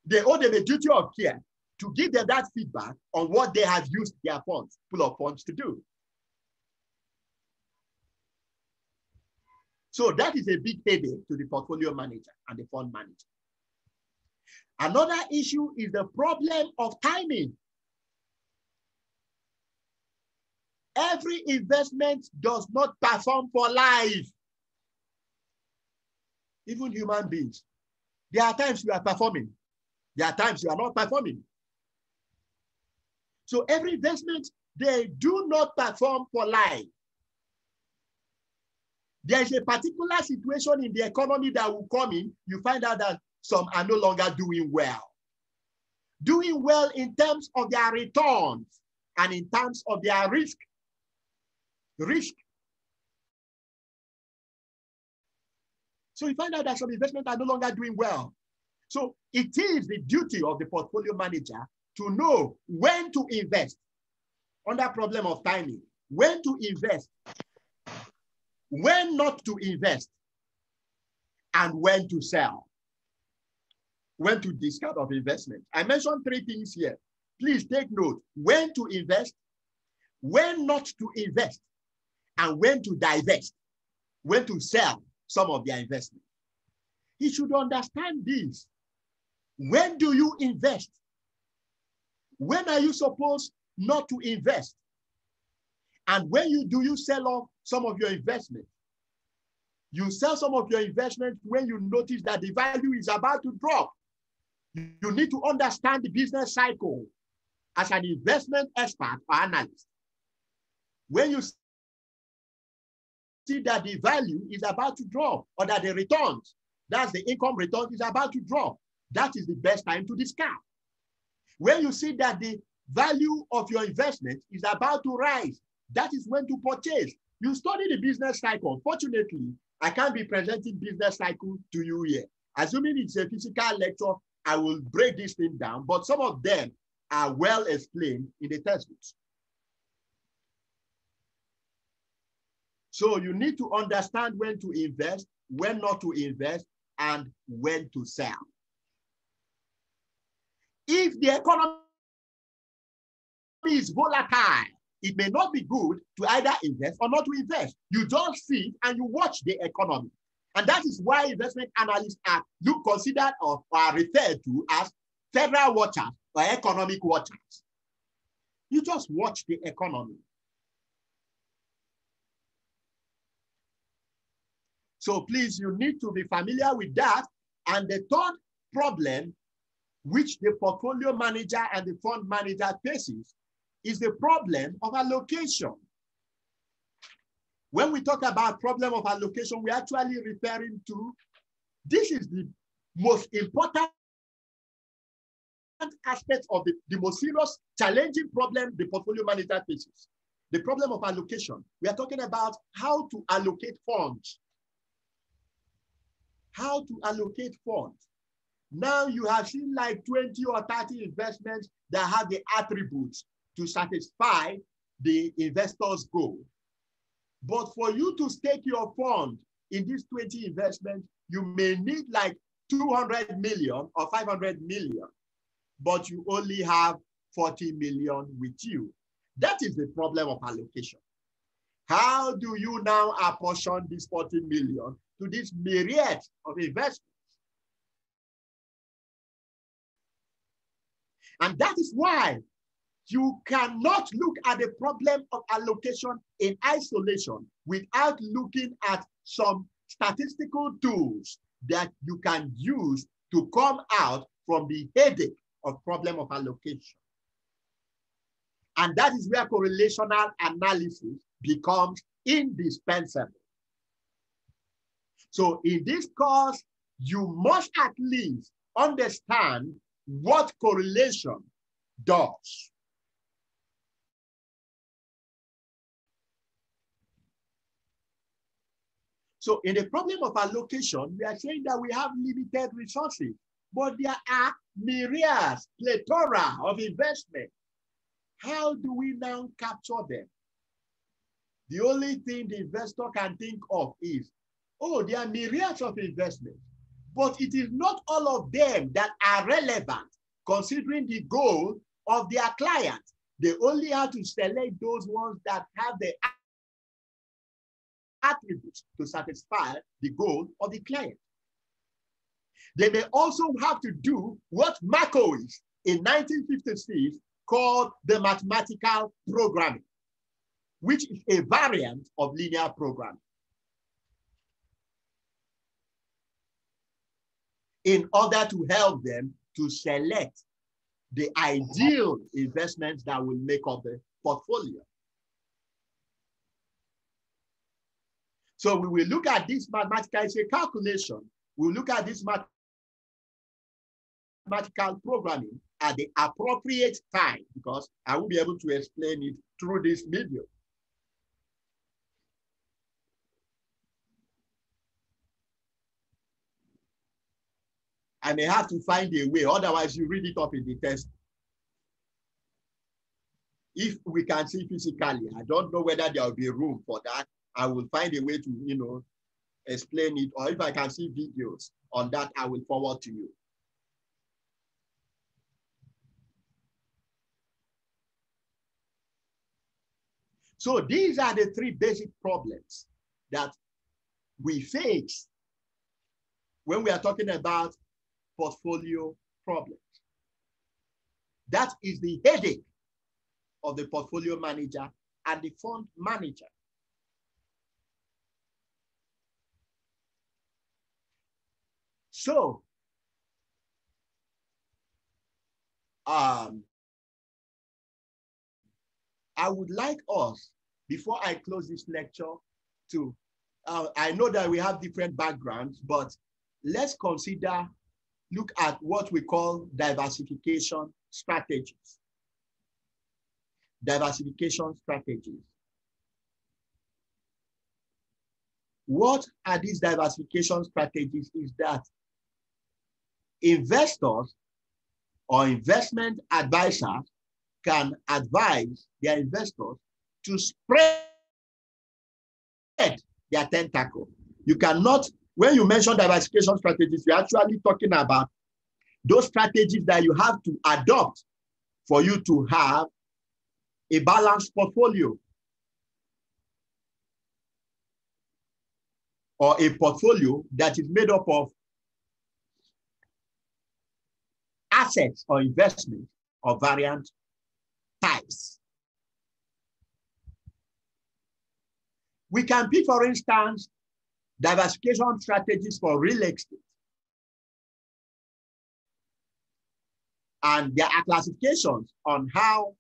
they owe them a duty of care to give them that feedback on what they have used their funds, pool of funds to do. So that is a big headache to the portfolio manager and the fund manager. Another issue is the problem of timing. Every investment does not perform for life. even human beings. There are times you are performing. There are times you are not performing. So every investment, they do not perform for life. There is a particular situation in the economy that will come in, you find out that some are no longer doing well. Doing well in terms of their returns and in terms of their risk. Risk. So you find out that some investments are no longer doing well. So it is the duty of the portfolio manager to know when to invest on that problem of timing, when to invest, when not to invest, and when to sell, when to discard of investment. I mentioned three things here. Please take note, when to invest, when not to invest, and when to divest, when to sell some of their investment. He should understand this. When do you invest? When are you supposed not to invest? And when you do you sell off some of your investment? You sell some of your investment when you notice that the value is about to drop. You need to understand the business cycle as an investment expert or analyst. When you see that the value is about to drop or that the returns, that's the income return is about to drop, that is the best time to discard. When you see that the value of your investment is about to rise, that is when to purchase. You study the business cycle. Fortunately, I can't be presenting business cycle to you here. Assuming it's a physical lecture, I will break this thing down, but some of them are well explained in the textbooks. So you need to understand when to invest, when not to invest, and when to sell. If the economy is volatile, it may not be good to either invest or not to invest. You just sit and you watch the economy. And that is why investment analysts are look considered or are referred to as federal watchers or economic watchers. You just watch the economy. So please, you need to be familiar with that. And the third problem which the portfolio manager and the fund manager faces is the problem of allocation. When we talk about problem of allocation, we're actually referring to, this is the most important aspect of the, the most serious challenging problem the portfolio manager faces. The problem of allocation. We are talking about how to allocate funds. How to allocate funds. Now you have seen like 20 or 30 investments that have the attributes to satisfy the investor's goal. But for you to stake your fund in these 20 investments, you may need like 200 million or 500 million, but you only have 40 million with you. That is the problem of allocation. How do you now apportion this 40 million to this myriad of investments? And that is why you cannot look at the problem of allocation in isolation without looking at some statistical tools that you can use to come out from the headache of problem of allocation. And that is where correlational analysis becomes indispensable. So in this course, you must at least understand what correlation does. So in the problem of allocation, we are saying that we have limited resources, but there are myriads, plethora of investment. How do we now capture them? The only thing the investor can think of is, oh, there are myriads of investments, but it is not all of them that are relevant considering the goal of their client. They only have to select those ones that have the attributes to satisfy the goal of the client. They may also have to do what Markowitz in 1956 called the mathematical programming, which is a variant of linear programming. In order to help them to select the ideal investments that will make up the portfolio. So we will look at this mathematical, it's a calculation. We'll look at this mathematical programming at the appropriate time because I will be able to explain it through this video. I may have to find a way, otherwise you read it up in the test. If we can see physically, I don't know whether there will be room for that. I will find a way to, you know, explain it, or if I can see videos on that, I will forward to you. So these are the three basic problems that we face when we are talking about portfolio problems. That is the headache of the portfolio manager and the fund manager. So, um, I would like us, before I close this lecture, to, uh, I know that we have different backgrounds, but let's consider, look at what we call diversification strategies. Diversification strategies. What are these diversification strategies is that investors or investment advisors can advise their investors to spread their tentacle. You cannot, when you mention diversification strategies, you're actually talking about those strategies that you have to adopt for you to have a balanced portfolio or a portfolio that is made up of assets or investments of variant types. We can pick, for instance, diversification strategies for real estate. And there are classifications on how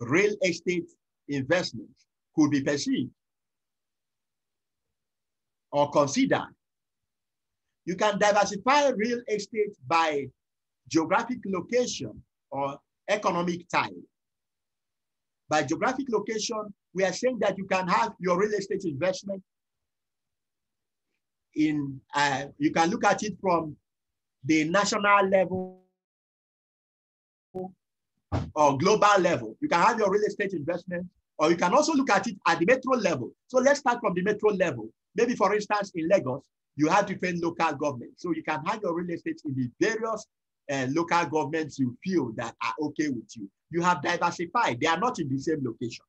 real estate investments could be perceived or considered. You can diversify real estate by geographic location or economic type. By geographic location, we are saying that you can have your real estate investment in, uh, you can look at it from the national level or global level. You can have your real estate investment, or you can also look at it at the metro level. So let's start from the metro level. Maybe, for instance, in Lagos, you have different local governments. So you can have your real estate in the various uh, local governments you feel that are okay with you. You have diversified. They are not in the same location.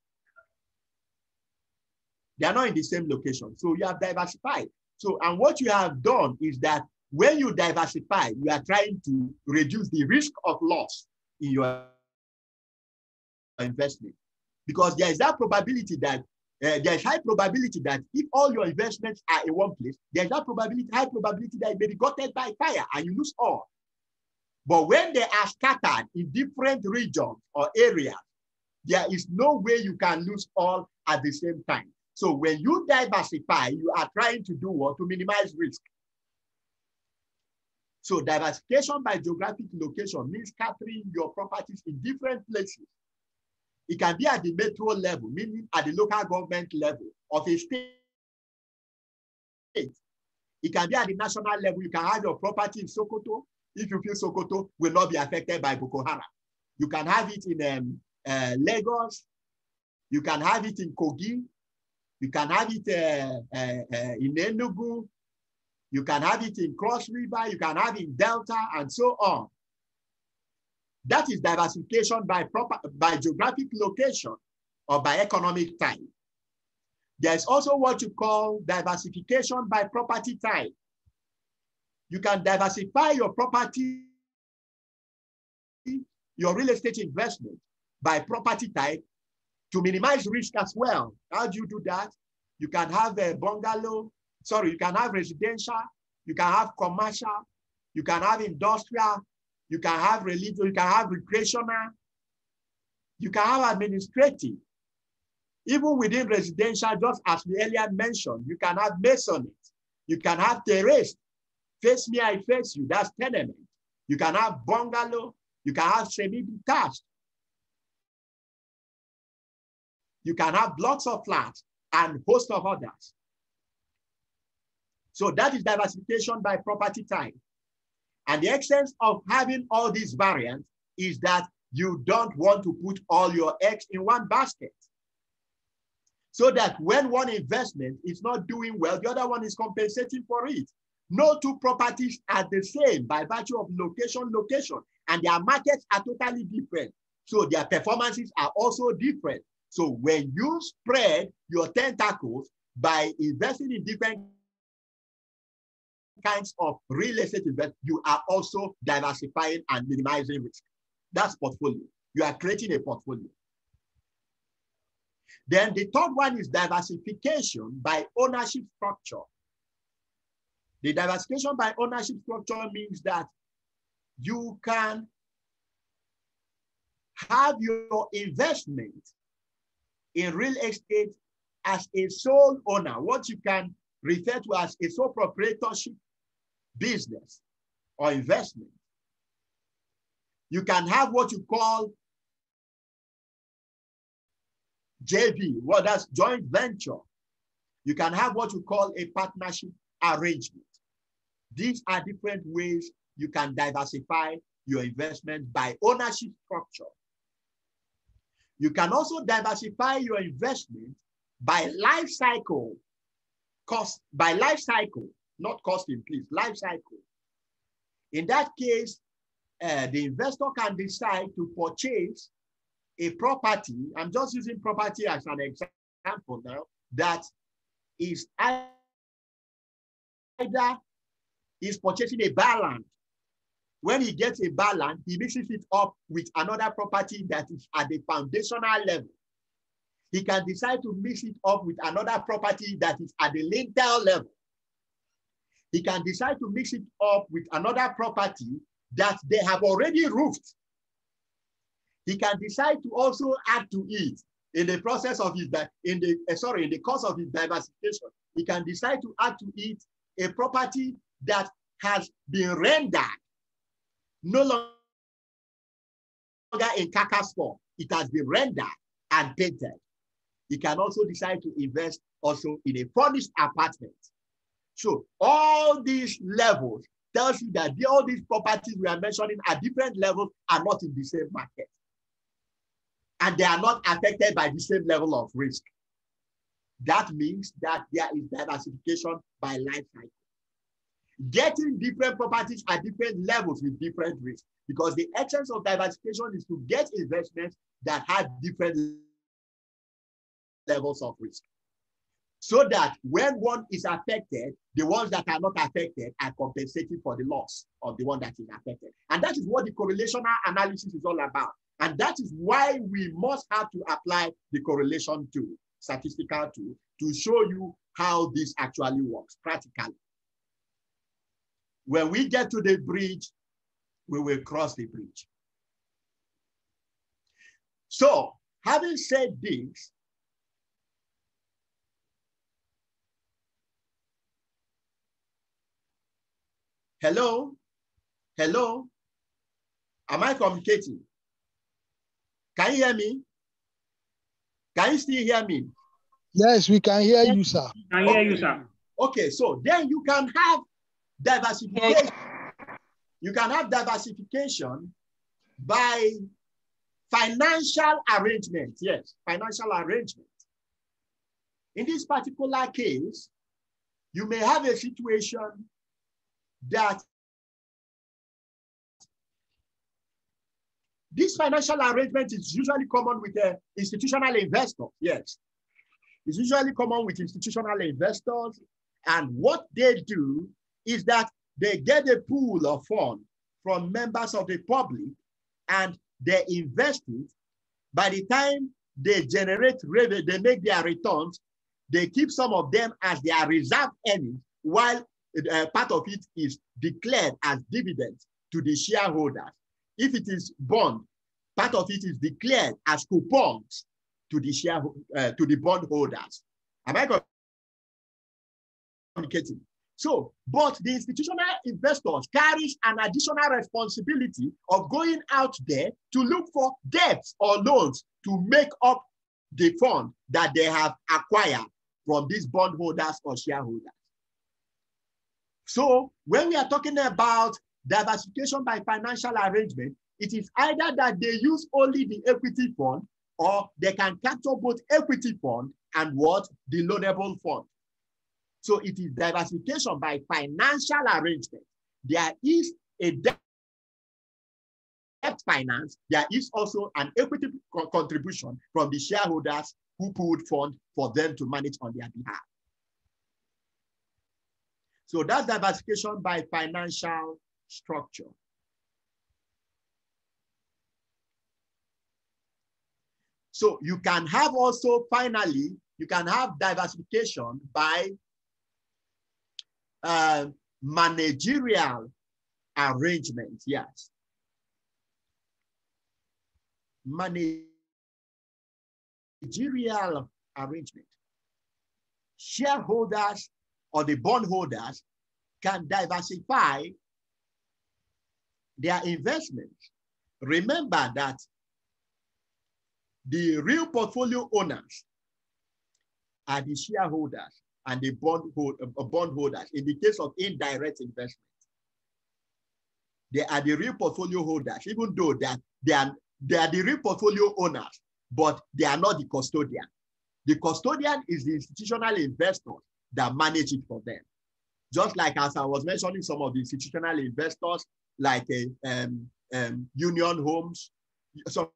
They are not in the same location. So you have diversified. So, and what you have done is that when you diversify, you are trying to reduce the risk of loss in your investment. Because there is that probability that uh, there's high probability that if all your investments are in one place, there's that probability, high probability that it may be gutted by fire and you lose all. But when they are scattered in different regions or areas, there is no way you can lose all at the same time. So when you diversify, you are trying to do what? To minimize risk. So diversification by geographic location means scattering your properties in different places. It can be at the metro level, meaning at the local government level of a state. It can be at the national level. You can have your property in Sokoto, if you feel Sokoto will not be affected by Boko Haram. You can have it in um, uh, Lagos. You can have it in Kogi. You can have it uh, uh, uh, in Enugu. You can have it in Cross River. You can have it in Delta and so on. That is diversification by, proper, by geographic location or by economic type. There's also what you call diversification by property type. You can diversify your property, your real estate investment by property type to minimize risk as well. How do you do that? You can have a bungalow, sorry, you can have residential, you can have commercial, you can have industrial, you can have religious, you can have recreational, you can have administrative. Even within residential, just as we earlier mentioned, you can have masonry, you can have terrace, face me, I face you, that's tenement. You can have bungalow, you can have semi-detached. You can have blocks of flats and host of others. So that is diversification by property type. And the essence of having all these variants is that you don't want to put all your eggs in one basket. So that when one investment is not doing well, the other one is compensating for it. No two properties are the same by virtue of location, location, and their markets are totally different. So their performances are also different. So when you spread your tentacles by investing in different kinds of real estate investment, you are also diversifying and minimizing risk. That's portfolio. You are creating a portfolio. Then the third one is diversification by ownership structure. The diversification by ownership structure means that you can have your investment in real estate as a sole owner, what you can refer to as a sole proprietorship business or investment. You can have what you call JV, what that's joint venture. You can have what you call a partnership arrangement. These are different ways you can diversify your investment by ownership structure. You can also diversify your investment by life cycle cost, by life cycle, not costing, please, life cycle. In that case, uh, the investor can decide to purchase a property. I'm just using property as an example now that is either is purchasing a balance. When he gets a balance, he mixes it up with another property that is at the foundational level. He can decide to mix it up with another property that is at the lintel level. He can decide to mix it up with another property that they have already roofed. He can decide to also add to it in the process of his, in the, uh, sorry, in the course of his diversification. He can decide to add to it a property that has been rendered no longer in carcass form. It has been rendered and painted. He can also decide to invest also in a furnished apartment. So all these levels tells you that all these properties we are mentioning at different levels are not in the same market. And they are not affected by the same level of risk. That means that there is diversification by life cycle getting different properties at different levels with different risks. Because the essence of diversification is to get investments that have different levels of risk. So that when one is affected, the ones that are not affected are compensating for the loss of the one that is affected. And that is what the correlational analysis is all about. And that is why we must have to apply the correlation tool, statistical tool, to show you how this actually works practically. When we get to the bridge, we will cross the bridge. So, having said this, hello, hello, am I communicating? Can you hear me? Can you still hear me? Yes, we can hear you, sir. I hear you, sir. Okay, so then you can have diversification. You can have diversification by financial arrangement. Yes, financial arrangement. In this particular case, you may have a situation that this financial arrangement is usually common with the institutional investors. Yes, it's usually common with institutional investors. And what they do is that they get a pool of funds from members of the public and they invest it. By the time they generate revenue, they make their returns, they keep some of them as their reserve earnings while uh, part of it is declared as dividends to the shareholders. If it is bond, part of it is declared as coupons to the share uh, to the bondholders. Am I communicating? So, but the institutional investors carries an additional responsibility of going out there to look for debts or loans to make up the fund that they have acquired from these bondholders or shareholders. So when we are talking about diversification by financial arrangement, it is either that they use only the equity fund or they can capture both equity fund and what? The loanable fund. So it is diversification by financial arrangement. There is a debt finance, there is also an equity co contribution from the shareholders who pooled fund for them to manage on their behalf. So that's diversification by financial structure. So you can have also, finally, you can have diversification by uh, managerial arrangement, yes. Managerial arrangement. Shareholders or the bondholders can diversify their investments. Remember that the real portfolio owners are the shareholders and the bondhold, uh, bondholders in the case of indirect investment. They are the real portfolio holders, even though they are, they are, they are the real portfolio owners, but they are not the custodian. The custodian is the institutional investor that manage it for them. Just like as I was mentioning some of the institutional investors like a, um, um, Union Homes, sorry,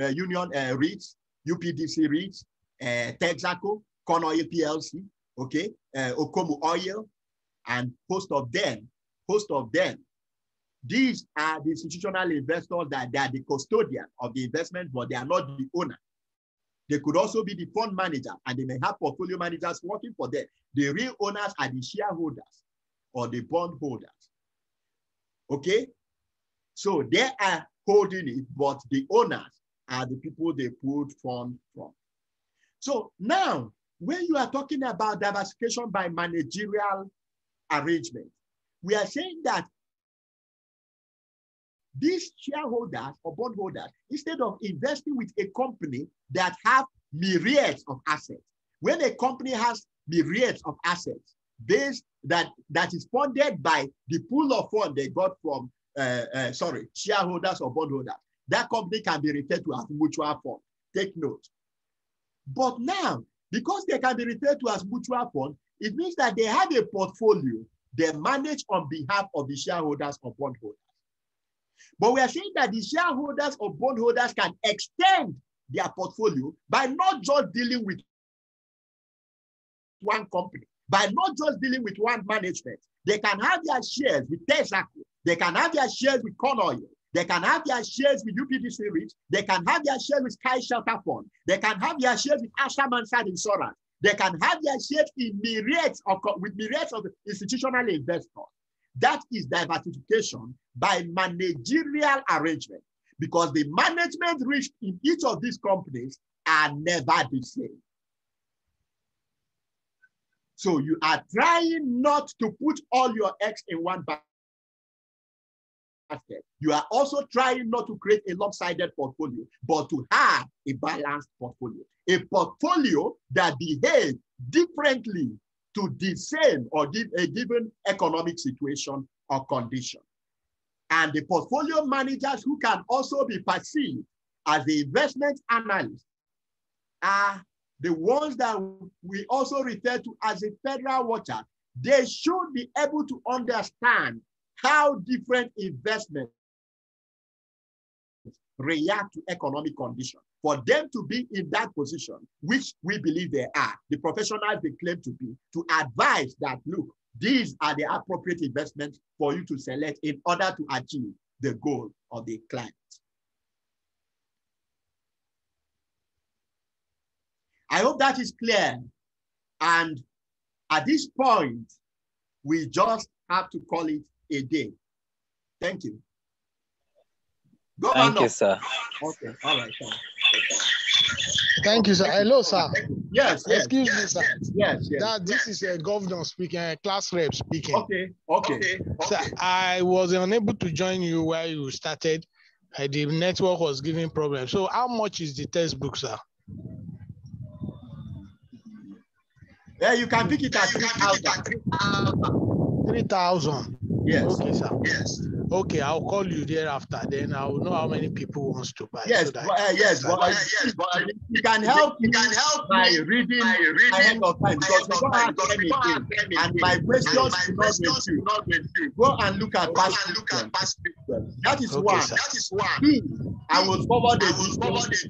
uh, Union uh, REITs, UPDC REITs, Texaco, Conoil PLC, okay, uh, Okomu Oil, and host of them, host of them. These are the institutional investors that they are the custodian of the investment, but they are not the owner. They could also be the fund manager, and they may have portfolio managers working for them. The real owners are the shareholders or the bondholders. Okay? So they are holding it, but the owners are the people they pulled fund from. So now, when you are talking about diversification by managerial arrangement, we are saying that these shareholders or bondholders, instead of investing with a company that have myriads of assets, when a company has myriads of assets based that that is funded by the pool of funds they got from uh, uh, sorry shareholders or bondholders, that company can be referred to as mutual fund. Take note. But now, because they can be referred to as mutual fund, it means that they have a portfolio they manage on behalf of the shareholders or bondholders. But we are saying that the shareholders or bondholders can extend their portfolio by not just dealing with one company, by not just dealing with one management. They can have their shares with Texaco. They can have their shares with Conoil. They can have their shares with UPDC REIT. They can have their shares with Skye Shelter Fund. They can have their shares with AXA Mansard Insurance. They can have their shares in myriads of with myriads of institutional investors. That is diversification by managerial arrangement because the management risk in each of these companies are never the same. So you are trying not to put all your eggs in one basket. You are also trying not to create a lopsided portfolio, but to have a balanced portfolio. A portfolio that behaves differently to the same or give a given economic situation or condition. And the portfolio managers who can also be perceived as the investment analysts are the ones that we also refer to as a federal watcher. They should be able to understand how different investments react to economic conditions. For them to be in that position, which we believe they are, the professionals they claim to be, to advise that, look, these are the appropriate investments for you to select in order to achieve the goal of the client. I hope that is clear. And At this point, we just have to call it a day. Thank you. Thank you, sir. Okay, all right. sir. Thank you, sir. Hello, sir. Yes, yes, Excuse me, sir. yes, yes. That this is a governor speaking, a class rep speaking. Okay, okay. Sir, I was unable to join you while you started. Uh, the network was giving problems. So, how much is the textbook, sir? Yeah, you can pick it at 3,000. Three thousand. Yes, Okay, sir. Yes. Okay, I'll call you thereafter. Then I'll know how many people wants to buy. yes, so that- but, uh, yes, but, uh, you can help me by reading ahead of time because we don't have time again. And my questions will not be few. Go and look at past questions. That is Okay, one. sir. B, I will forward the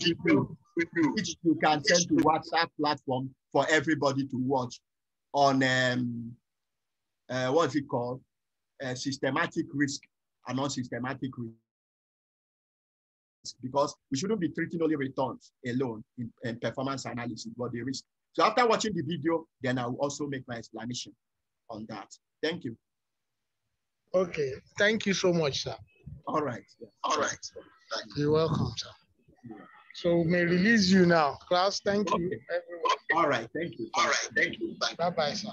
video which you can send to WhatsApp platform for everybody to watch on um, uh, what's it called? Uh, systematic risk and non-systematic risk. Because we shouldn't be treating only returns alone in, in performance analysis, but the risk. So after watching the video, then I will also make my explanation on that. Thank you. Okay. Thank you so much, sir. All right. All right. You're welcome, sir. So we may release you now. Class, thank you, everyone. All right. Thank you. All right. Thank you. Bye bye, sir.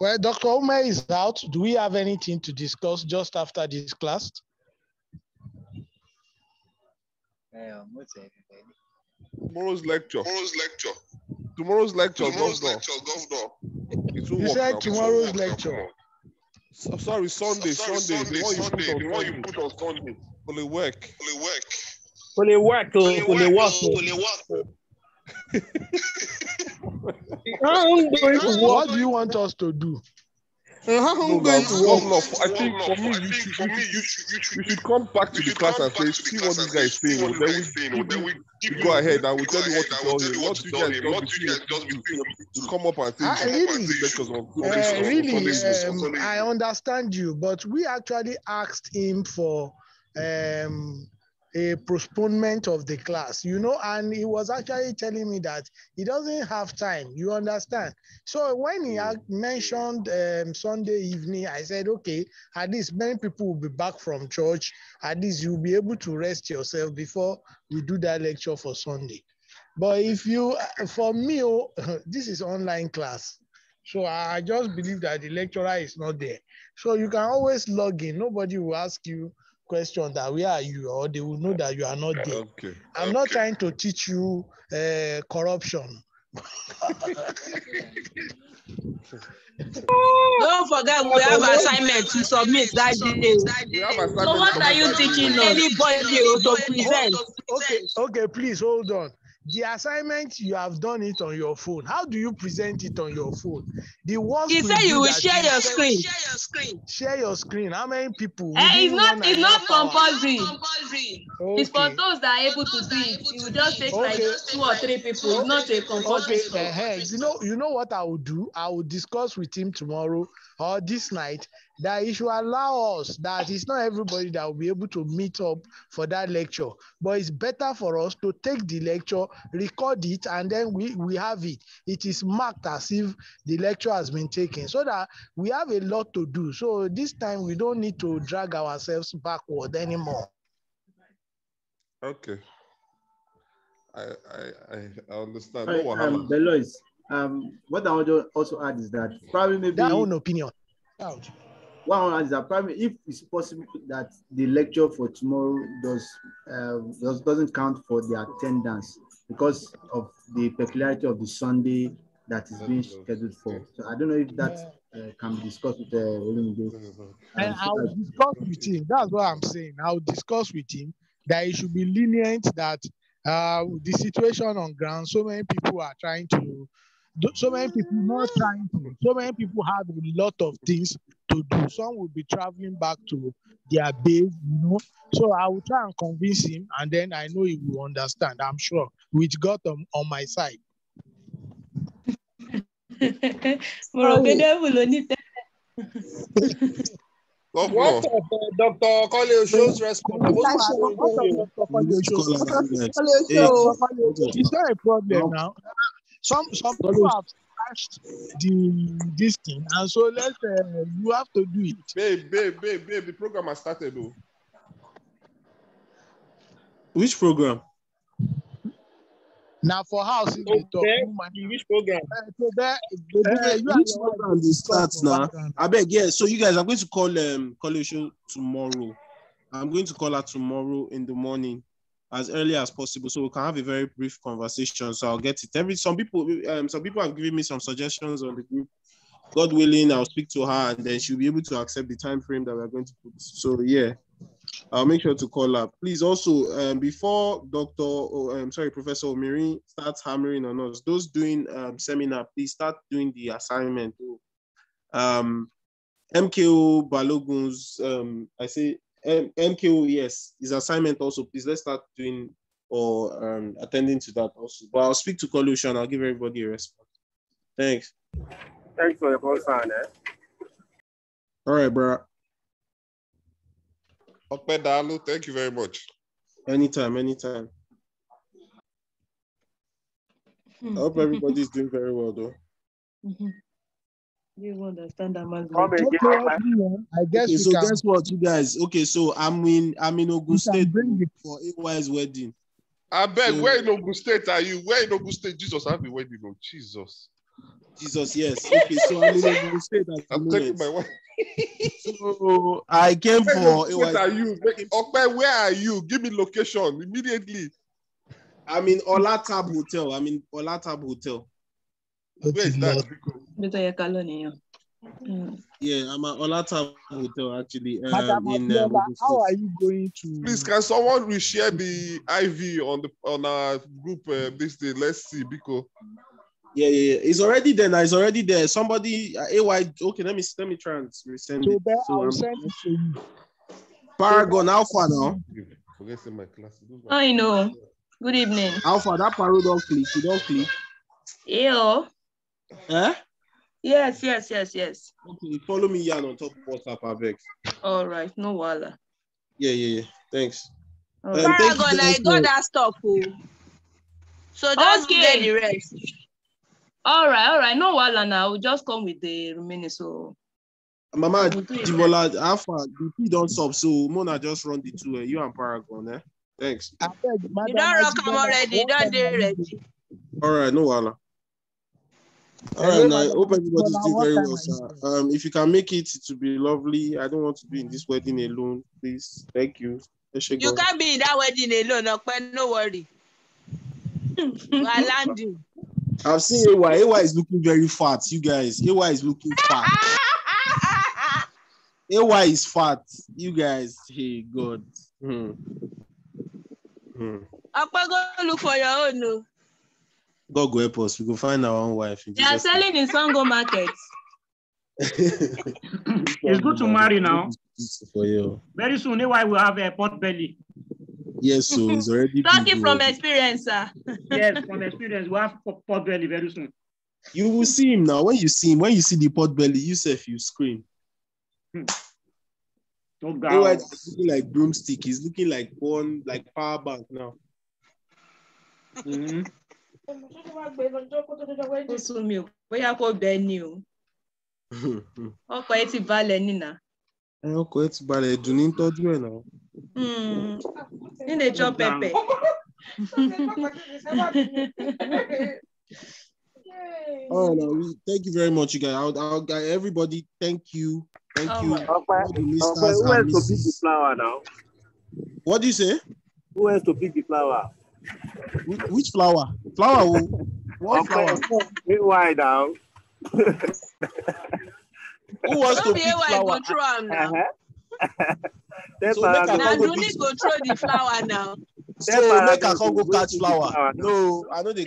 Well, Dr. Umeh is out. Do we have anything to discuss just after this class? Tomorrow's lecture. Tomorrow's lecture. Tomorrow's lecture, governor. It will You work said now. tomorrow's lecture. So, sorry, Sunday, Sunday, the one you put on Sunday. Will it work? Kò lè work o, kò lè work o. How I'm going to What do you want us to do? How No, I'm no, going to work? governor, I think for me, you should, you, should, you should come back to the class and say, see what this guy is saying. oh, Then we give you, you go ahead and we'll tell you what to tell him. What you guys just be saying, come up and say, Ah, really? lectures on on really, um, I understand you, but we actually asked him for um, a postponement of the class, you know, and he was actually telling me that he doesn't have time. You understand? So when he had mentioned um, Sunday evening, I said, okay, at least many people will be back from church. At least you'll be able to rest yourself before we do that lecture for Sunday. But if you, for me, oh, this is online class. So I just believe that the lecturer is not there. So you can always log in. Nobody will ask you question that where are you, or they will know that you are not there. Okay. I'm not trying to teach you uh, corruption. Don't forget, we have assignment to submit that day. So what are you that teaching day. anybody to present? Okay, okay, please hold on. The assignment you have done it on your phone. How do you present it on your phone? The worst He said you will that share your screen. Share your screen. How many people? Eh, Within it's not, it's not a half hour. compulsory. It's for those that are able to do it. It will just take like two or three people. It's not a compulsory. Okay, uh, you know, you know what I will do? I will discuss with him tomorrow or this night that he should allow us that it's not everybody that will be able to meet up for that lecture, but it's better for us to take the lecture, record it, and then we we have it. It is marked as if the lecture has been taken, so that we have a lot to do. So this time we don't need to drag ourselves backward anymore. Okay. I I I, I understand. All No um, Belois, um, what I want to also add is that probably maybe Their own opinion. Out. What I want to add is that probably if it's possible that the lecture for tomorrow does uh, does doesn't count for the attendance because of the peculiarity of the Sunday that is being scheduled for. So I don't know if that uh, can be discussed with uh. And Um, so I'll discuss with him. That's what I'm saying. I'll discuss with him that he should be lenient that uh, the situation on ground, so many people are trying to so many people not trying to. So many people have a lot of things to do. Some will be traveling back to their base, you know. So I will try and convince him, and then I know he will understand. I'm sure, with God on, on my side. mo rò pé devil ló ní tẹ́. What of uh, Dr. Kole Osho's response? What of Dr. Kole Osho? It's not a problem now. Some some people have crashed the this thing, and so let's uh, you have to do it. Babe, babe, babe, babe, the program has started though. Which program? Now for house, if they talk, Okay, woman, which program? uh, so Uh, there, you and which program dey talk start now? I beg, yeah. So you guys are going to call um collation tomorrow. I'm going to call her tomorrow in the morning, as early as possible, so we can have a very brief conversation. So I'll get it. Every some people, um, some people have given me some suggestions on the group. God willing, I'll speak to her, and then she'll be able to accept the time frame that we're going to put. So yeah, I'll make sure to call her. Please also, um, before Dr. Oh, um, sorry, Professor Omiri starts hammering on us, those doing um, seminar, please start doing the assignment. Um, MKO Balogun's, um, I say M- MKO, yes, his assignment also. Please let's start doing or um, attending to that also. But I'll speak to Colution. I'll give everybody a response. Thanks. Thanks for your concern. Eh? All right, bro. Okpedalo, thank you very much. Anytime, anytime. I hope everybody's doing very well, though. You understand that man. Come again. Okay, everyone, I guess Okay, so can. guess what, you guys? Okay, so I'm in I'm in Ogun State for AY's wedding. I beg, So- where in Ogun State are you? Where in Ogun State? Jesus, I have a wedding. Oh, Jesus. Jesus, yes. Okay, so I'm in Ogun State at the I'm taking my wife. So I came Where for Ogun State are you? Okpe, where are you? Give me location immediately. I'm in Olatab Hotel. I'm in Olatab Hotel. Where is that? Bí tó yẹ ká lọ nìyẹn. Mm. Yeah, I'm at Olatab Hotel actually. Um, Madam in um, how are you going to? Please, can someone reshare the IV on the on our group uh, this day? Let's see, Biko. Yeah, yeah, yeah. It's already there now. It's already there. Somebody, uh, AY. Okay, let me let me try and resend So it. So I'll I'm send it to you. Paragon Alpha now. Forget say my class. I know. Good evening. Alpha, that paro don't click. You don't click. Ew. Eh? Yes, yes, yes, yes. Okay, follow me here on top of WhatsApp, I beg. All right, no wala. Yeah, yeah, yeah. Thanks. All Um, thank you Paragon, I got that stuff. Oh. So just Okay. get the rest. All right, all right, no wala now. We'll just come with the remaining. So Mama We'll do it. Dibola Alpha, the P don't stop. So Mona just run the two. Uh, you and Paragon, eh? Thanks. You don't rock am already. You don't time dey ready. All right, no wala. All Hello, right, now I Madam hope everybody's Ajibola, doing very well, sir. Um, if you can make it, it would be lovely. I don't want to be in this wedding alone, please. Thank you. Ẹ ṣé You gan. can't be in that wedding alone, Okpe, no worry. We are landing. I've seen AY. AY is looking very fat. You guys, AY is looking fat. AY is fat. You guys, hey God. Hmm. Hmm. Okpe, go look for your own. No. God go help us. We go find our own wife. they are selling in Sango Market. It's good to marry now. For you. Very soon, AY will have a pot belly. Yes, so it's already. Talking big, from oh. experience, sir. Yes, from experience, we have pot pot belly very soon. You will see him now. When you see him, when you see the pot belly, you say you scream. No AY God. is looking like broomstick. He's looking like one, like power bank now. Mhm. Ó sún mi o, bóyá kò bẹ́ẹ̀ ni o. Ọkọ̀ ẹ ti balẹ̀ nínà. ọkọ ẹ ti balẹ̀ dùn ní tọ́jú ẹ̀ náà. Hmm. Ní dey chop pepper. All right, now, we- thank you very much, you guys. I'll, I'll, guy- everybody, thank you, thank Oh you, my- all Okay, the okay, misters who and else to pick the Mrs. flower now? What do you say? Who else to pick the flower? Which, which flower? Flower? What Okay, flower? meanwhile now. Who wants No to pick AY go flower? throw am now. Uh-huh. So make I Paragon Na come go go throw the flower now. So Tell make I Paragon go go catch flower. flower. No, I know they